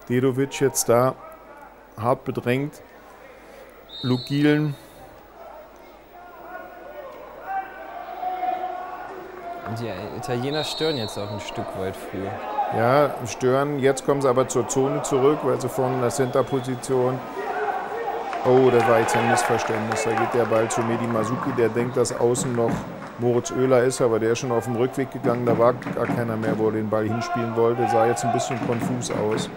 Dedovic jetzt da hart bedrängt. Lugilen. Und die Italiener stören jetzt auch ein Stück weit früher ja, stören. Jetzt kommen sie aber zur Zone zurück, weil sie vorne in der Center-Position. Oh, das war jetzt ein Missverständnis. Da geht der Ball zu Medi Masuki, der denkt, dass außen noch Moritz Oehler ist, aber der ist schon auf dem Rückweg gegangen. Da war gar keiner mehr, wo er den Ball hinspielen wollte. Sah jetzt ein bisschen konfus aus.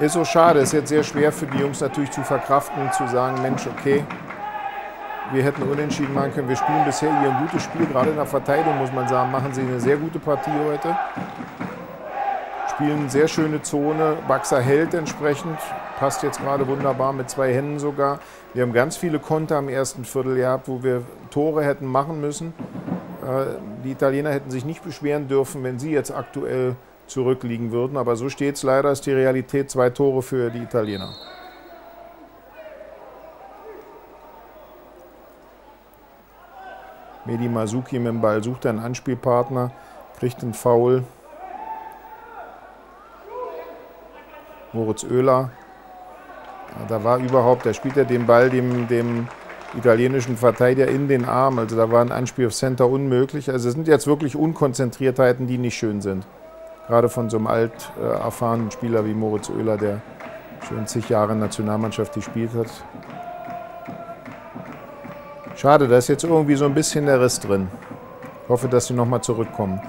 Ist so schade, ist jetzt sehr schwer für die Jungs natürlich zu verkraften, zu sagen, Mensch, okay, wir hätten unentschieden machen können. Wir spielen bisher hier ein gutes Spiel, gerade in der Verteidigung muss man sagen, machen sie eine sehr gute Partie heute. Spielen sehr schöne Zone. Baxer hält entsprechend, passt jetzt gerade wunderbar mit zwei Händen sogar. Wir haben ganz viele Konter im ersten Viertel gehabt, wo wir Tore hätten machen müssen. Äh, die Italiener hätten sich nicht beschweren dürfen, wenn sie jetzt aktuell zurückliegen würden. Aber so steht es leider, ist die Realität zwei Tore für die Italiener. Medi Masuki mit dem Ball sucht einen Anspielpartner, kriegt einen Foul. Moritz Oehler. Da war überhaupt, da spielt er den Ball dem, dem italienischen Verteidiger in den Arm. Also da war ein Anspiel auf Center unmöglich. Also es sind jetzt wirklich Unkonzentriertheiten, die nicht schön sind. Gerade von so einem alt äh, erfahrenen Spieler wie Moritz Oehler, der schon zig Jahre Nationalmannschaft gespielt hat. Schade, da ist jetzt irgendwie so ein bisschen der Riss drin. Ich hoffe, dass sie nochmal zurückkommen.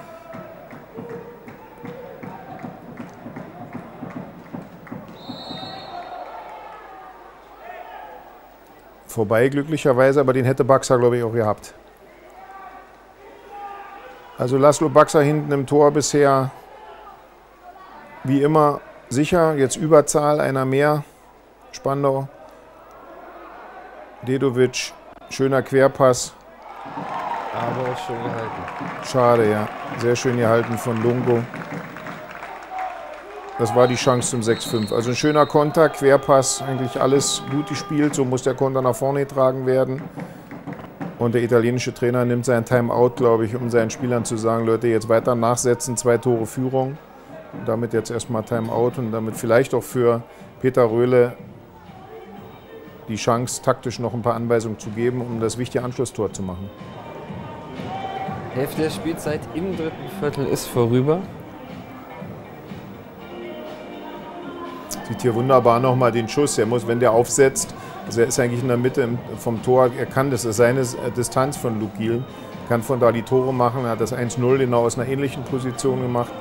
Vorbei, glücklicherweise, aber den hätte Baxa, glaube ich, auch gehabt. Also Laszlo Baxa hinten im Tor bisher wie immer sicher. Jetzt Überzahl, einer mehr. Spandau. Dedovic schöner Querpass. Aber schön gehalten. Schade, ja. Sehr schön gehalten von Lungo. Das war die Chance zum 6-5. Also ein schöner Konter, Querpass, eigentlich alles gut gespielt. So muss der Konter nach vorne getragen werden. Und der italienische Trainer nimmt sein Timeout, glaube ich, um seinen Spielern zu sagen, Leute, jetzt weiter nachsetzen, zwei Tore Führung. Und damit jetzt erstmal Timeout und damit vielleicht auch für Peter Röhle die Chance, taktisch noch ein paar Anweisungen zu geben, um das wichtige Anschlusstor zu machen. Hälfte der Spielzeit im dritten Viertel ist vorüber. Sieht hier wunderbar nochmal den Schuss. Er muss, wenn der aufsetzt, also er ist eigentlich in der Mitte vom Tor, er kann das, ist seine Distanz von Luke Giel, kann von da die Tore machen. Er hat das 1-0 genau aus einer ähnlichen Position gemacht,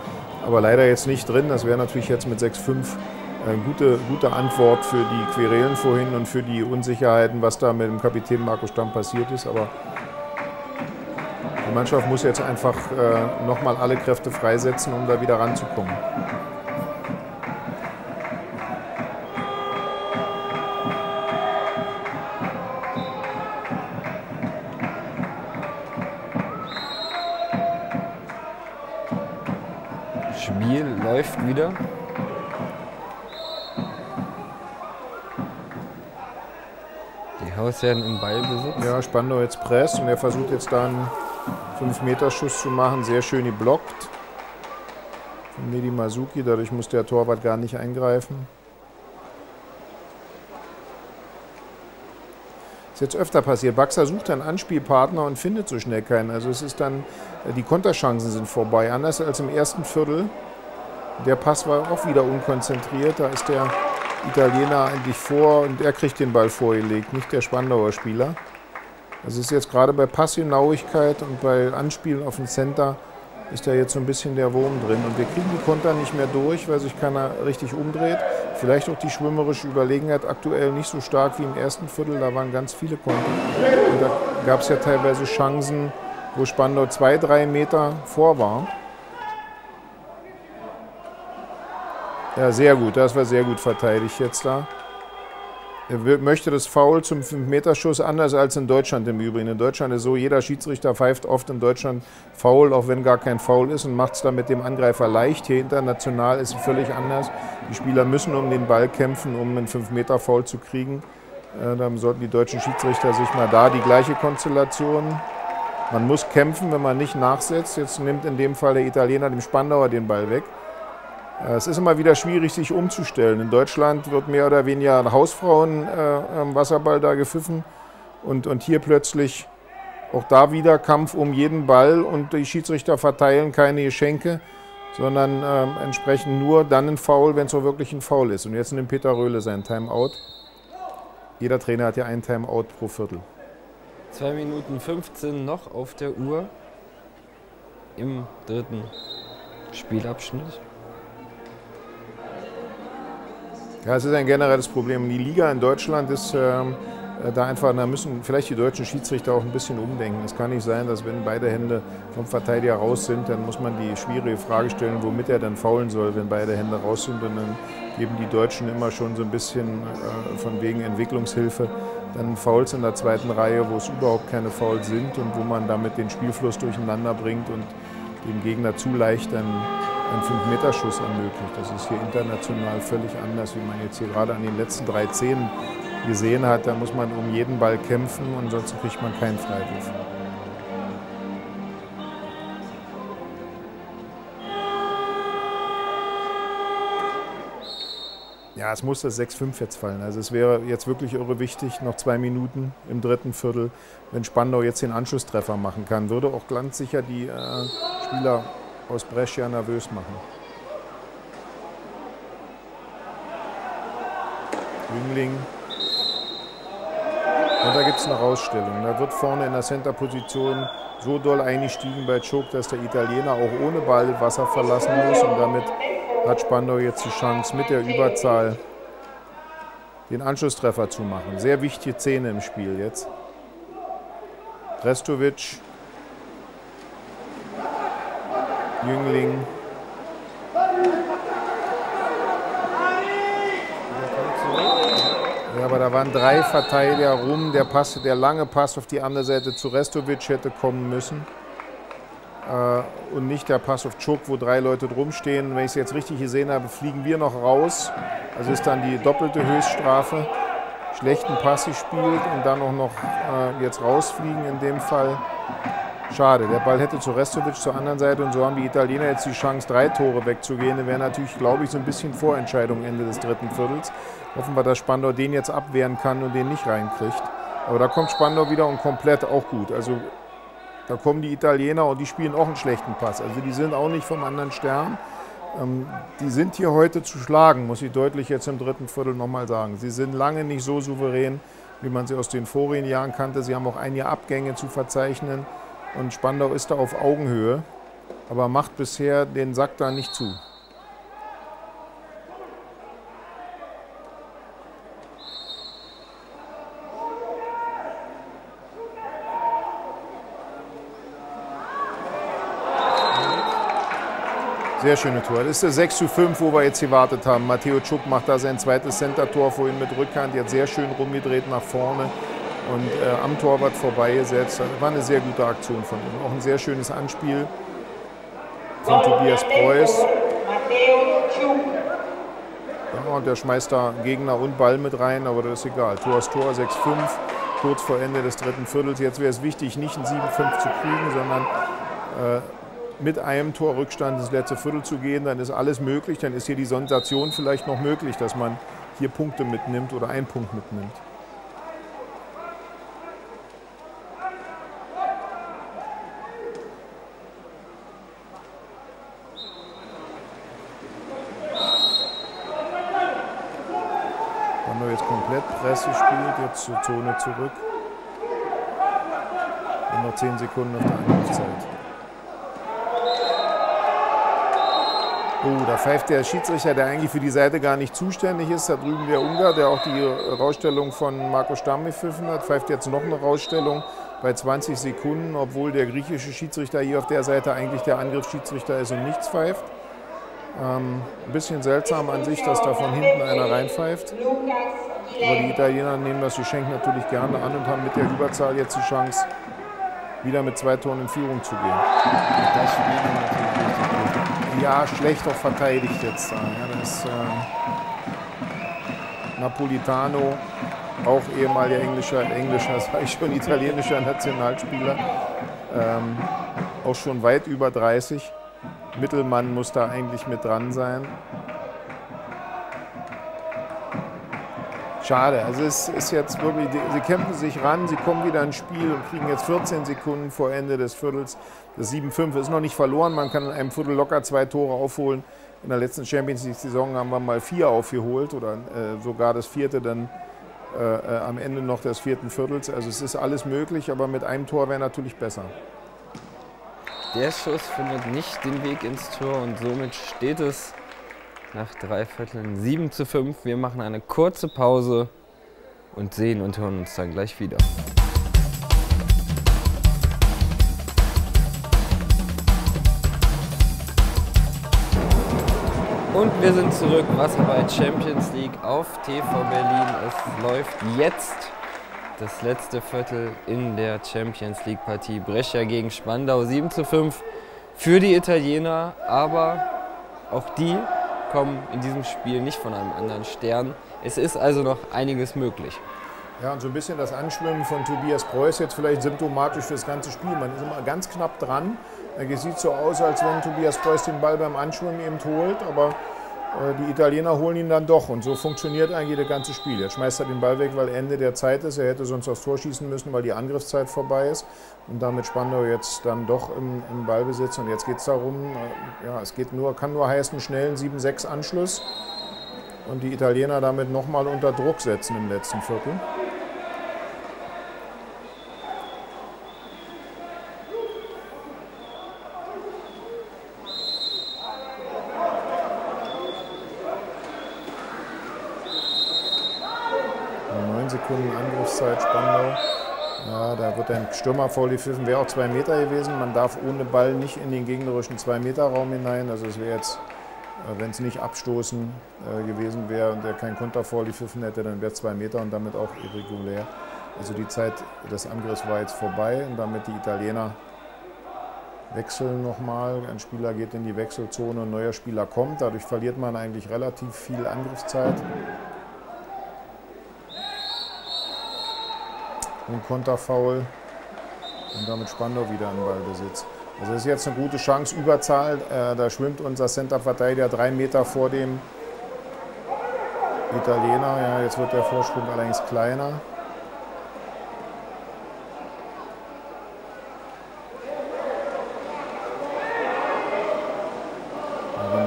aber leider jetzt nicht drin. Das wäre natürlich jetzt mit 6-5 eine gute, gute Antwort für die Querelen vorhin und für die Unsicherheiten, was da mit dem Kapitän Marco Stamm passiert ist. Aber die Mannschaft muss jetzt einfach äh, nochmal alle Kräfte freisetzen, um da wieder ranzukommen. Spiel läuft wieder. Die Hausherren im Ballbesitz. Ja, Spandau jetzt Press und er versucht jetzt da einen 5-Meter-Schuss zu machen. Sehr schön geblockt von Medi Masuki. Dadurch muss der Torwart gar nicht eingreifen. Ist jetzt öfter passiert. Baxer sucht einen Anspielpartner und findet so schnell keinen. Also es ist dann, äh, die Konterchancen sind vorbei. Anders als im ersten Viertel. Der Pass war auch wieder unkonzentriert. Da ist der Italiener eigentlich vor und er kriegt den Ball vorgelegt, nicht der Spandauer Spieler. Das ist jetzt gerade bei Passgenauigkeit und bei Anspielen auf den Center ist da jetzt so ein bisschen der Wurm drin. Und wir kriegen die Konter nicht mehr durch, weil sich keiner richtig umdreht. Vielleicht auch die schwimmerische Überlegenheit aktuell nicht so stark wie im ersten Viertel. Da waren ganz viele Konter. Und da gab es ja teilweise Chancen, wo Spandau zwei, drei Meter vor war. Ja, sehr gut. Das war sehr gut verteidigt jetzt da. Er möchte das Foul zum 5-Meter-Schuss anders als in Deutschland im Übrigen. In Deutschland ist so, jeder Schiedsrichter pfeift oft in Deutschland Foul, auch wenn gar kein Foul ist und macht es dann mit dem Angreifer leicht. Hier international ist es völlig anders. Die Spieler müssen um den Ball kämpfen, um einen 5-Meter-Foul zu kriegen. Äh, dann sollten die deutschen Schiedsrichter sich mal da die gleiche Konstellation. Man muss kämpfen, wenn man nicht nachsetzt. Jetzt nimmt in dem Fall der Italiener dem Spandauer den Ball weg. Äh, es ist immer wieder schwierig, sich umzustellen. In Deutschland wird mehr oder weniger Hausfrauen äh, Wasserball da gepfiffen und, und hier plötzlich auch da wieder Kampf um jeden Ball und die Schiedsrichter verteilen keine Geschenke, sondern äh, entsprechend nur dann ein Foul, wenn es auch wirklich ein Foul ist. Und jetzt nimmt Peter Röhle sein Timeout. Jeder Trainer hat ja ein Timeout pro Viertel. 2 Minuten 15 noch auf der Uhr im dritten Spielabschnitt. Ja, es ist ein generelles Problem. Die Liga in Deutschland ist ähm, äh, da einfach, da müssen vielleicht die deutschen Schiedsrichter auch ein bisschen umdenken. Es kann nicht sein, dass wenn beide Hände vom Verteidiger raus sind, dann muss man die schwierige Frage stellen, womit er dann faulen soll, wenn beide Hände raus sind. Und dann geben die Deutschen immer schon so ein bisschen äh, von wegen Entwicklungshilfe dann Fouls in der zweiten Reihe, wo es überhaupt keine Fouls sind und wo man damit den Spielfluss durcheinander bringt und dem Gegner zu leicht dann einen 5-Meter-Schuss ermöglicht. Das ist hier international völlig anders, wie man jetzt hier gerade an den letzten drei Szenen gesehen hat. Da muss man um jeden Ball kämpfen, ansonsten kriegt man keinen Freiwurf. Ja, es muss das 6-5 jetzt fallen. Also es wäre jetzt wirklich irre wichtig, noch zwei Minuten im dritten Viertel, wenn Spandau jetzt den Anschlusstreffer machen kann. Würde auch ganz sicher die äh, Spieler aus Brescia nervös machen. Jüngling. Und da gibt es eine Rausstellung. Da wird vorne in der Center-Position so doll eingestiegen bei Chok, dass der Italiener auch ohne Ball Wasser verlassen muss. Und damit hat Spandau jetzt die Chance mit der Überzahl den Anschlusstreffer zu machen. Sehr wichtige Szene im Spiel jetzt. Restovic, Jüngling. Ja, aber da waren drei Verteidiger rum. Der, Pass, der lange Pass auf die andere Seite zu Restovic hätte kommen müssen. Äh, und nicht der Pass auf Chuk, wo drei Leute drum stehen. Wenn ich es jetzt richtig gesehen habe, fliegen wir noch raus. Also ist dann die doppelte Höchststrafe. Schlechten Pass gespielt und dann auch noch äh, jetzt rausfliegen in dem Fall. Schade, der Ball hätte zu Restovic zur anderen Seite und so haben die Italiener jetzt die Chance, drei Tore wegzugehen. Das wäre natürlich, glaube ich, so ein bisschen Vorentscheidung Ende des dritten Viertels. Hoffen wir, dass Spandau den jetzt abwehren kann und den nicht reinkriegt. Aber da kommt Spandau wieder und komplett auch gut. Also da kommen die Italiener und die spielen auch einen schlechten Pass. Also die sind auch nicht vom anderen Stern. Ähm, die sind hier heute zu schlagen, muss ich deutlich jetzt im dritten Viertel nochmal sagen. Sie sind lange nicht so souverän, wie man sie aus den vorigen Jahren kannte. Sie haben auch einige Abgänge zu verzeichnen. Und Spandau ist da auf Augenhöhe, aber macht bisher den Sack da nicht zu. Sehr schöne Tor. Das ist der 6 zu 5, wo wir jetzt gewartet haben. Matteo Czuk macht da sein zweites Center-Tor vorhin mit Rückhand. Jetzt sehr schön rumgedreht nach vorne und äh, am Torwart vorbeigesetzt. Das war eine sehr gute Aktion von ihm. Auch ein sehr schönes Anspiel von Tobias Preuß. Ja, und der schmeißt da Gegner und Ball mit rein, aber das ist egal. Tor ist Tor, 6-5, kurz vor Ende des dritten Viertels. Jetzt wäre es wichtig, nicht ein 7-5 zu kriegen, sondern äh, mit einem Torrückstand ins letzte Viertel zu gehen. Dann ist alles möglich. Dann ist hier die Sensation vielleicht noch möglich, dass man hier Punkte mitnimmt oder einen Punkt mitnimmt. Presse spielt, jetzt zur Zone zurück. Und noch 10 Sekunden auf der Angriffszeit. Oh, da pfeift der Schiedsrichter, der eigentlich für die Seite gar nicht zuständig ist. Da drüben der Ungar, der auch die Rausstellung von Marco Stamm gepfiffen hat, pfeift jetzt noch eine Rausstellung bei 20 Sekunden, obwohl der griechische Schiedsrichter hier auf der Seite eigentlich der Angriffsschiedsrichter ist und nichts pfeift. Ähm, ein bisschen seltsam an sich, dass da von hinten einer reinpfeift. Aber die Italiener nehmen das Geschenk natürlich gerne an und haben mit der Überzahl jetzt die Chance, wieder mit zwei Toren in Führung zu gehen. Das Spiel natürlich Ja, schlecht auch verteidigt jetzt. Ja, das ist äh, Napolitano, auch ehemaliger englischer, englischer, sage ich schon, italienischer Nationalspieler. Ähm, auch schon weit über 30. Mittelmann muss da eigentlich mit dran sein. Schade. Also es ist jetzt wirklich, sie kämpfen sich ran, sie kommen wieder ins Spiel und kriegen jetzt 14 Sekunden vor Ende des Viertels. Das 7-5 ist noch nicht verloren. Man kann in einem Viertel locker zwei Tore aufholen. In der letzten Champions League-Saison haben wir mal vier aufgeholt oder äh, sogar das vierte dann äh, äh, am Ende noch des vierten Viertels. Also es ist alles möglich, aber mit einem Tor wäre natürlich besser. Der Schuss findet nicht den Weg ins Tor und somit steht es nach drei Vierteln 7 zu 5. Wir machen eine kurze Pause und sehen und hören uns dann gleich wieder. Und wir sind zurück, Wasserball Champions League auf TV Berlin. Es läuft jetzt das letzte Viertel in der Champions League Partie. Brescia gegen Spandau 7 zu 5 für die Italiener, aber auch die kommen in diesem Spiel nicht von einem anderen Stern. Es ist also noch einiges möglich. Ja, und so ein bisschen das Anschwimmen von Tobias Preuß jetzt vielleicht symptomatisch für das ganze Spiel. Man ist immer ganz knapp dran. Es sieht so aus, als wenn Tobias Preuß den Ball beim Anschwimmen eben holt, aber die Italiener holen ihn dann doch und so funktioniert eigentlich das ganze Spiel. Jetzt schmeißt er den Ball weg, weil Ende der Zeit ist. Er hätte sonst aufs Tor schießen müssen, weil die Angriffszeit vorbei ist. Und damit Spandau jetzt dann doch im, im Ballbesitz. Und jetzt geht es darum, äh, ja, es geht nur, kann nur heißen, schnellen 7-6 Anschluss. Und die Italiener damit nochmal unter Druck setzen im letzten Viertel. Sekunden Angriffszeit Spandau. Ja, da wird ein Stürmer vorgepfiffen, wäre auch zwei Meter gewesen. Man darf ohne Ball nicht in den gegnerischen Zwei-Meter-Raum hinein. Also es wäre jetzt, äh, wenn es nicht abstoßen äh, gewesen wäre und er keinen Konter vorgepfiffen hätte, dann wäre es zwei Meter und damit auch irregulär. Also die Zeit des Angriffs war jetzt vorbei und damit die Italiener wechseln nochmal. Ein Spieler geht in die Wechselzone, ein neuer Spieler kommt. Dadurch verliert man eigentlich relativ viel Angriffszeit. Und Konterfoul. Und damit Spandau wieder in Ballbesitz. Also das ist jetzt eine gute Chance, Überzahl. Äh, da schwimmt unser Center-Verteidiger drei Meter vor dem Italiener. Ja, jetzt wird der Vorsprung allerdings kleiner.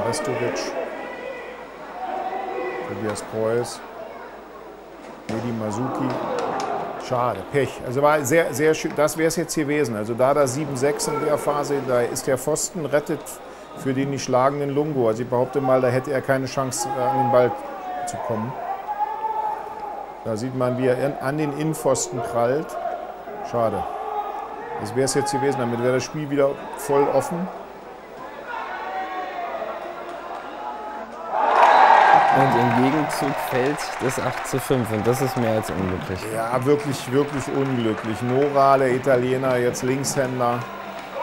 Restovic, Tobias Preuß, Medi Masuki. Schade, Pech. Also war sehr, sehr schön. Das wäre es jetzt gewesen. Also da da 7-6 in der Phase, da ist der Pfosten rettet für den nicht schlagenden Lungo. Also ich behaupte mal, da hätte er keine Chance, äh, an den Ball zu kommen. Da sieht man, wie er an den Innenpfosten prallt. Schade. Das wäre es jetzt gewesen. Damit wäre das Spiel wieder voll offen. Und im Gegenzug fällt das 8 zu 5 und das ist mehr als unglücklich. Ja, wirklich, wirklich unglücklich. Nora, der Italiener, jetzt Linkshänder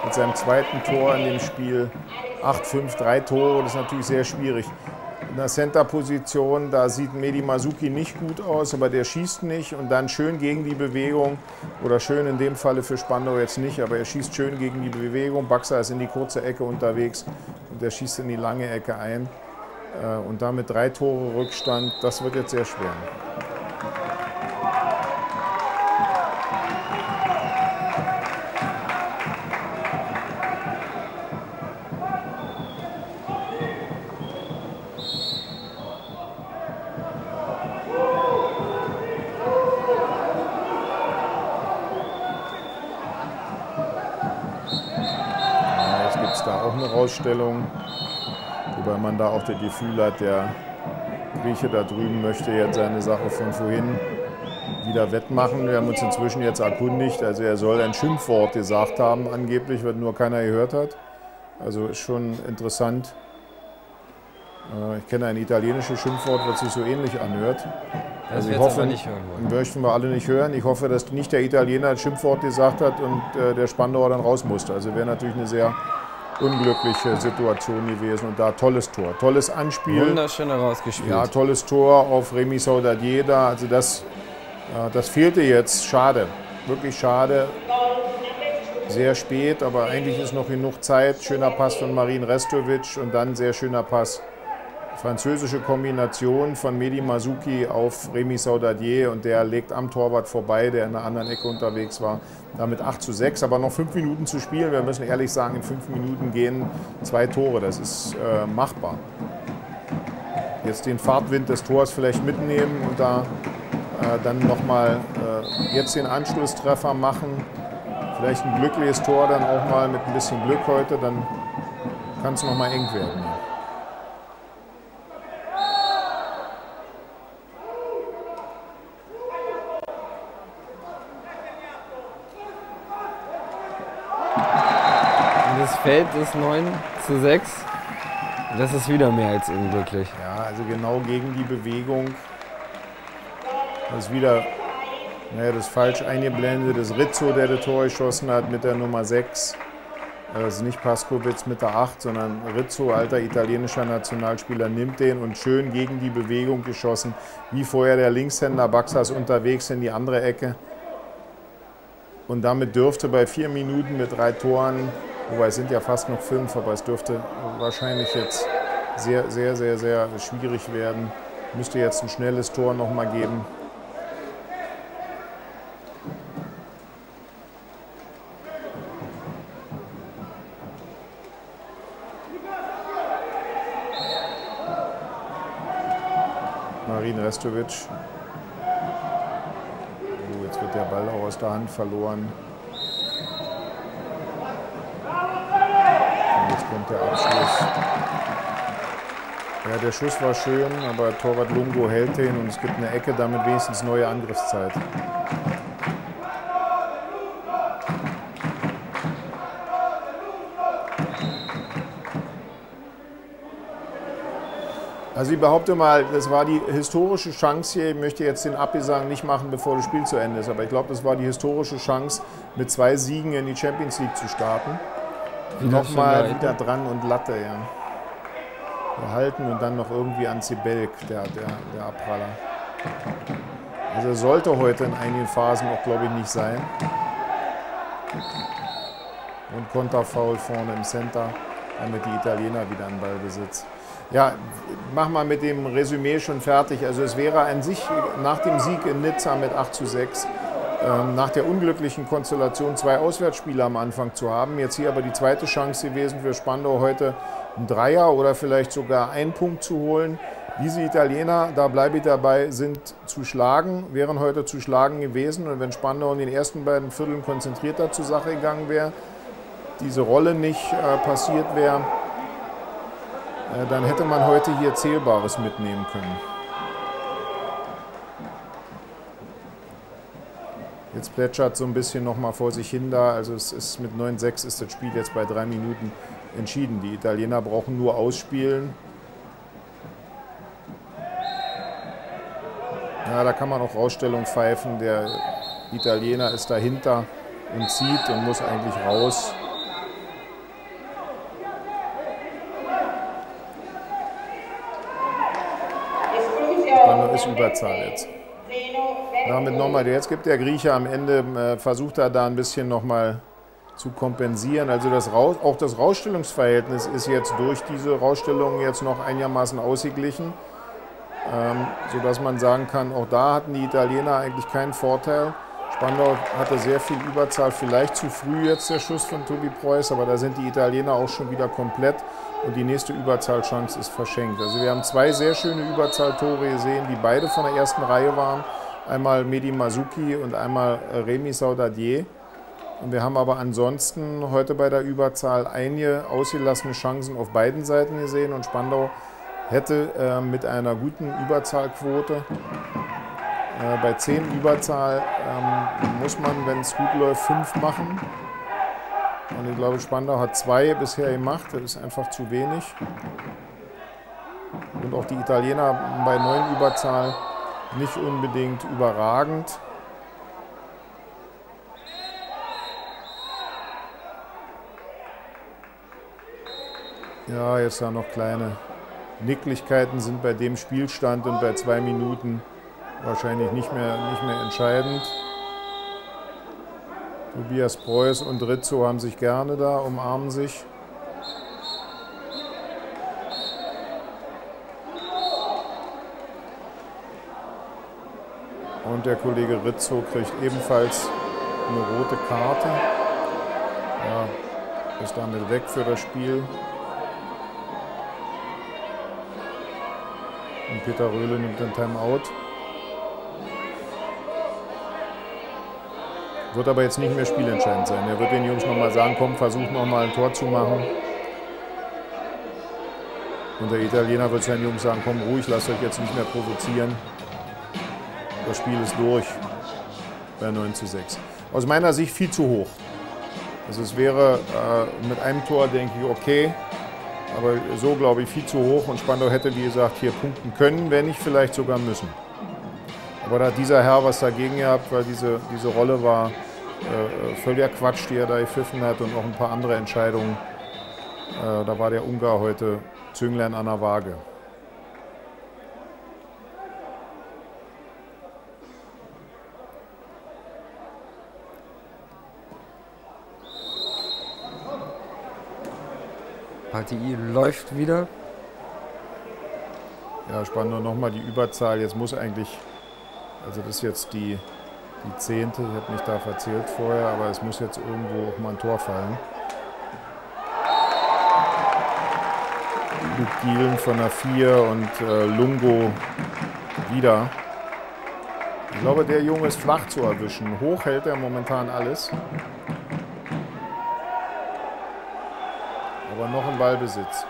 mit seinem zweiten Tor in dem Spiel. 8-5, drei Tore, das ist natürlich sehr schwierig. In der Center-Position, da sieht Medi Masuki nicht gut aus, aber der schießt nicht und dann schön gegen die Bewegung oder schön in dem Falle für Spandau jetzt nicht, aber er schießt schön gegen die Bewegung. Baxa ist in die kurze Ecke unterwegs und der schießt in die lange Ecke ein. Äh, und damit drei Tore Rückstand, das wird jetzt sehr schwer. Man da auch das Gefühl hat, der Grieche da drüben möchte jetzt seine Sache von vorhin wieder wettmachen. Wir haben uns inzwischen jetzt erkundigt, also er soll ein Schimpfwort gesagt haben, angeblich, was nur keiner gehört hat. Also ist schon interessant. Äh, ich kenne ein italienisches Schimpfwort, was sich so ähnlich anhört. Also ich hoffe, nicht hören möchten wir alle nicht hören. Ich hoffe, dass nicht der Italiener ein Schimpfwort gesagt hat und äh, der Spandauer dann raus musste. Also wäre natürlich eine sehr unglückliche Situation gewesen und da tolles Tor, tolles Anspiel. Wunderschön herausgespielt. Ja, tolles Tor auf Remy Saudadieda. Also das, das fehlte jetzt. Schade, wirklich schade. Sehr spät, aber eigentlich ist noch genug Zeit. Schöner Pass von Marin Restovic und dann sehr schöner Pass französische Kombination von Medi Masuki auf Remy Saudadier und der legt am Torwart vorbei, der in der anderen Ecke unterwegs war. Damit 8 zu 6, aber noch fünf Minuten zu spielen. Wir müssen ehrlich sagen, in fünf Minuten gehen zwei Tore. Das ist äh, machbar. Jetzt den Fahrtwind des Tors vielleicht mitnehmen und da äh, dann nochmal äh, jetzt den Anschlusstreffer machen. Vielleicht ein glückliches Tor dann auch mal mit ein bisschen Glück heute, dann kann es nochmal eng werden. Feld ist 9 zu 6. Das ist wieder mehr als unglücklich. Ja, also genau gegen die Bewegung. Das ist wieder naja, das falsch eingeblendet. Das Rizzo, der das Tor geschossen hat mit der Nummer 6. Das ist nicht Paskowitz mit der 8, sondern Rizzo, alter italienischer Nationalspieler, nimmt den und schön gegen die Bewegung geschossen. Wie vorher der Linkshänder Baxas unterwegs in die andere Ecke. Und damit dürfte bei vier Minuten mit drei Toren Wobei es sind ja fast noch fünf, aber es dürfte wahrscheinlich jetzt sehr, sehr, sehr, sehr schwierig werden. Müsste jetzt ein schnelles Tor noch mal geben. Marin Restovic. Oh, jetzt wird der Ball auch aus der Hand verloren. Kommt der Abschluss. Ja, der Schuss war schön, aber Torwart Lungo hält den und es gibt eine Ecke, damit wenigstens neue Angriffszeit. Also ich behaupte mal, das war die historische Chance hier. Ich möchte jetzt den Abgesang nicht machen, bevor das Spiel zu Ende ist, aber ich glaube, das war die historische Chance, mit zwei Siegen in die Champions League zu starten. Nochmal wieder dran und Latte, ja behalten und dann noch irgendwie an Zibelk, der, der, der Abpraller. Also sollte heute in einigen Phasen auch, glaube ich, nicht sein. Und Konterfoul vorne im Center, damit die Italiener wieder einen Ballbesitz. Ja, mach mal mit dem Resümee schon fertig. Also es wäre an sich nach dem Sieg in Nizza mit 8 zu 6 ähm, nach der unglücklichen Konstellation zwei Auswärtsspiele am Anfang zu haben. Jetzt hier aber die zweite Chance gewesen für Spandau heute einen Dreier oder vielleicht sogar einen Punkt zu holen. Diese Italiener, da bleibe ich dabei, sind zu schlagen, wären heute zu schlagen gewesen. Und wenn Spandau in den ersten beiden Vierteln konzentrierter zur Sache gegangen wäre, diese Rolle nicht äh, passiert wäre, äh, dann hätte man heute hier Zählbares mitnehmen können. Jetzt plätschert so ein bisschen noch mal vor sich hin da. Also es ist mit 9-6 ist das Spiel jetzt bei drei Minuten entschieden. Die Italiener brauchen nur ausspielen. Ja, da kann man auch Rausstellung pfeifen. Der Italiener ist dahinter und zieht und muss eigentlich raus. Dann ist Überzahl jetzt. Damit nochmal, jetzt gibt der Grieche am Ende, äh, versucht er da ein bisschen nochmal zu kompensieren. Also das Raus, auch das Rausstellungsverhältnis ist jetzt durch diese Rausstellung jetzt noch einigermaßen ausgeglichen, ähm, sodass man sagen kann, auch da hatten die Italiener eigentlich keinen Vorteil. Spandau hatte sehr viel Überzahl, vielleicht zu früh jetzt der Schuss von Tobi Preuß, aber da sind die Italiener auch schon wieder komplett und die nächste Überzahlchance ist verschenkt. Also wir haben zwei sehr schöne Überzahltore gesehen, die beide von der ersten Reihe waren. Einmal Medi Masuki und einmal Remy Saudadier. Und wir haben aber ansonsten heute bei der Überzahl einige ausgelassene Chancen auf beiden Seiten gesehen und Spandau hätte äh, mit einer guten Überzahlquote äh, bei 10 Überzahl ähm, muss man, wenn es gut läuft, 5 machen. Und ich glaube, Spandau hat zwei bisher gemacht. Das ist einfach zu wenig. Und auch die Italiener bei 9 Überzahl nicht unbedingt überragend. Ja, jetzt da noch kleine Nicklichkeiten sind bei dem Spielstand und bei zwei Minuten wahrscheinlich nicht mehr, nicht mehr entscheidend. Tobias Preuß und Rizzo haben sich gerne da, umarmen sich. Und der Kollege Rizzo kriegt ebenfalls eine rote Karte. Ja, ist damit weg für das Spiel. Und Peter Röhle nimmt den Timeout. Wird aber jetzt nicht mehr spielentscheidend sein. Er wird den Jungs nochmal sagen, komm, versucht nochmal ein Tor zu machen. Und der Italiener wird seinen Jungs sagen, komm ruhig, lasst euch jetzt nicht mehr provozieren. Das Spiel ist durch bei 9 zu 6. Aus meiner Sicht viel zu hoch. Also es wäre äh, mit einem Tor, denke ich, okay. Aber so glaube ich viel zu hoch und Spandau hätte, wie gesagt, hier punkten können, wenn nicht vielleicht sogar müssen. Aber da hat dieser Herr was dagegen gehabt, weil diese, diese Rolle war äh, völliger Quatsch, die er da gepfiffen hat und auch ein paar andere Entscheidungen. Äh, da war der Ungar heute Zünglein an der Waage. HTI läuft wieder. Ja, spannend nochmal die Überzahl. Jetzt muss eigentlich, also das ist jetzt die, die zehnte, ich habe mich da verzählt vorher, aber es muss jetzt irgendwo auch mal ein Tor fallen. Luke Gielen von der 4 und äh, Lungo wieder. Ich glaube, der Junge ist flach zu erwischen. Hoch hält er momentan alles. Aber noch im Ballbesitz.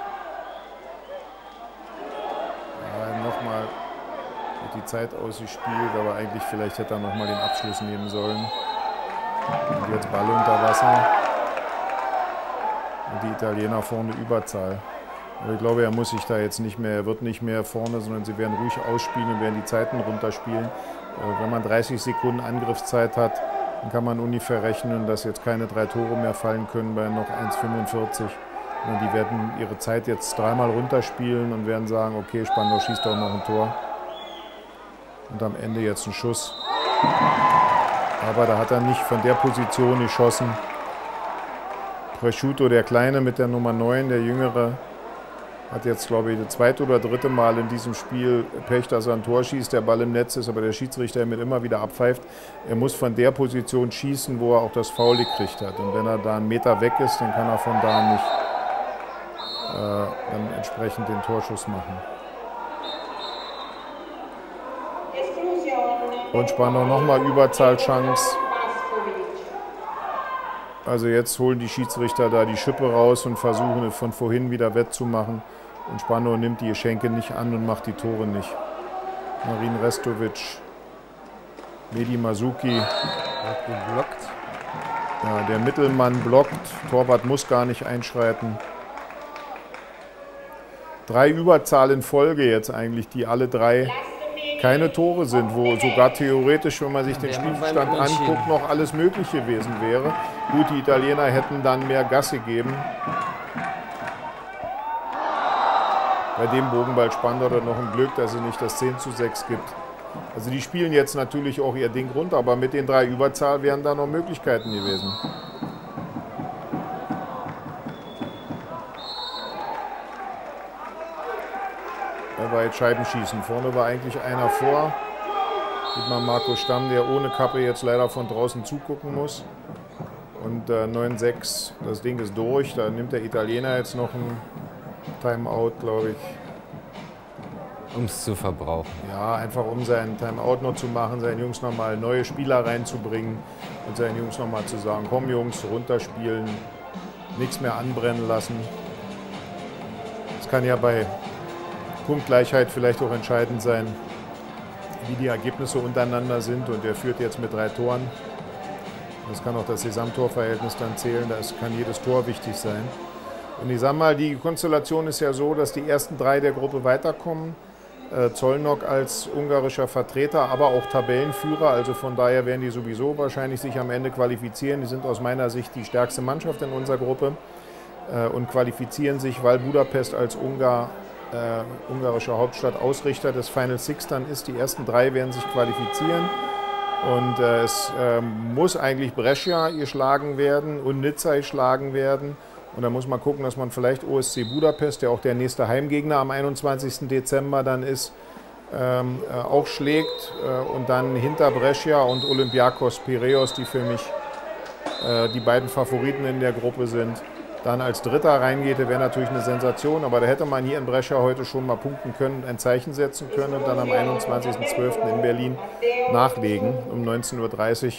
die Zeit ausgespielt, aber eigentlich vielleicht hätte er nochmal den Abschluss nehmen sollen. Und jetzt Ball unter Wasser. Und die Italiener vorne Überzahl. Aber ich glaube, er muss sich da jetzt nicht mehr, er wird nicht mehr vorne, sondern sie werden ruhig ausspielen und werden die Zeiten runterspielen. Äh, wenn man 30 Sekunden Angriffszeit hat, dann kann man ungefähr rechnen, dass jetzt keine drei Tore mehr fallen können bei noch 1,45. Die werden ihre Zeit jetzt dreimal runterspielen und werden sagen, okay, Spandau schießt doch noch ein Tor. Und am Ende jetzt ein Schuss. Aber da hat er nicht von der Position geschossen. Presciuto, der Kleine mit der Nummer 9, der Jüngere, hat jetzt, glaube ich, das zweite oder dritte Mal in diesem Spiel Pech, dass er ein Tor schießt, der Ball im Netz ist, aber der Schiedsrichter damit immer wieder abpfeift. Er muss von der Position schießen, wo er auch das Foul gekriegt hat. Und wenn er da einen Meter weg ist, dann kann er von da nicht äh, dann entsprechend den Torschuss machen. Und Spandau nochmal Überzahlchance. Also jetzt holen die Schiedsrichter da die Schippe raus und versuchen es von vorhin wieder wettzumachen. Und Spandau nimmt die Geschenke nicht an und macht die Tore nicht. Marin Restovic, Medi Masuki. Blockt. Ja, der Mittelmann blockt. Torwart muss gar nicht einschreiten drei Überzahl in Folge jetzt eigentlich, die alle drei keine Tore sind, wo sogar theoretisch, wenn man sich den Spielstand anguckt, noch alles möglich gewesen wäre. Gut, die Italiener hätten dann mehr Gas gegeben. Bei dem Bogenball Spandau hat noch ein Glück, dass es nicht das 10 zu 6 gibt. Also die spielen jetzt natürlich auch ihr Ding runter, aber mit den drei Überzahl wären da noch Möglichkeiten gewesen. Bei Scheibenschießen. Vorne war eigentlich einer vor. Sieht man Marco Stamm, der ohne Kappe jetzt leider von draußen zugucken muss. Und äh, 9-6, das Ding ist durch. Da nimmt der Italiener jetzt noch ein Timeout, glaube ich. Um es zu verbrauchen. Ja, einfach um seinen Timeout noch zu machen, seinen Jungs nochmal neue Spieler reinzubringen und seinen Jungs nochmal zu sagen, komm Jungs, runterspielen, nichts mehr anbrennen lassen. Das kann ja bei Punktgleichheit vielleicht auch entscheidend sein, wie die Ergebnisse untereinander sind. Und er führt jetzt mit drei Toren. Das kann auch das Gesamttorverhältnis dann zählen. Da kann jedes Tor wichtig sein. Und ich sage mal, die Konstellation ist ja so, dass die ersten drei der Gruppe weiterkommen. Äh, Zollnock als ungarischer Vertreter, aber auch Tabellenführer. Also von daher werden die sowieso wahrscheinlich sich am Ende qualifizieren. Die sind aus meiner Sicht die stärkste Mannschaft in unserer Gruppe äh, und qualifizieren sich, weil Budapest als Ungar äh, ungarischer Hauptstadt Ausrichter des Final Six dann ist. Die ersten drei werden sich qualifizieren. Und äh, es äh, muss eigentlich Brescia geschlagen werden und Nizza geschlagen werden. Und da muss man gucken, dass man vielleicht OSC Budapest, der auch der nächste Heimgegner am 21. Dezember dann ist, ähm, äh, auch schlägt. Äh, und dann hinter Brescia und Olympiakos Piraeus, die für mich äh, die beiden Favoriten in der Gruppe sind, dann als Dritter reingeht, wäre natürlich eine Sensation. Aber da hätte man hier in Brescia heute schon mal punkten können, ein Zeichen setzen können und dann am 21.12. in Berlin nachlegen um 19.30 Uhr.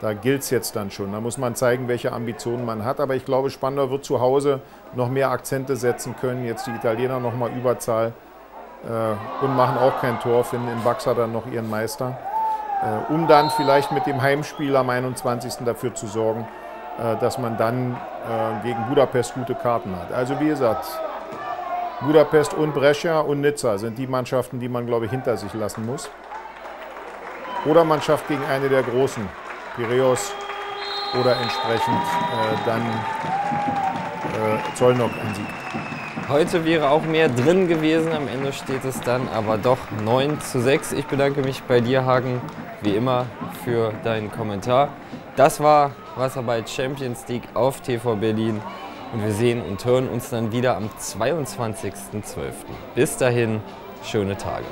Da gilt es jetzt dann schon. Da muss man zeigen, welche Ambitionen man hat. Aber ich glaube, Spandau wird zu Hause noch mehr Akzente setzen können. Jetzt die Italiener noch mal Überzahl äh, und machen auch kein Tor, finden in Baxa dann noch ihren Meister. Äh, um dann vielleicht mit dem Heimspiel am 21. dafür zu sorgen, dass man dann äh, gegen Budapest gute Karten hat. Also wie gesagt, Budapest und Brescia und Nizza sind die Mannschaften, die man, glaube ich, hinter sich lassen muss. Oder man schafft gegen eine der großen, Piraeus oder entsprechend äh, dann äh, Zollnock ein Sieg. Heute wäre auch mehr drin gewesen, am Ende steht es dann aber doch 9 zu 6. Ich bedanke mich bei dir, Hagen, wie immer, für deinen Kommentar. Das war Wasserball Champions League auf TV Berlin. Und wir sehen und hören uns dann wieder am 22.12. Bis dahin, schöne Tage.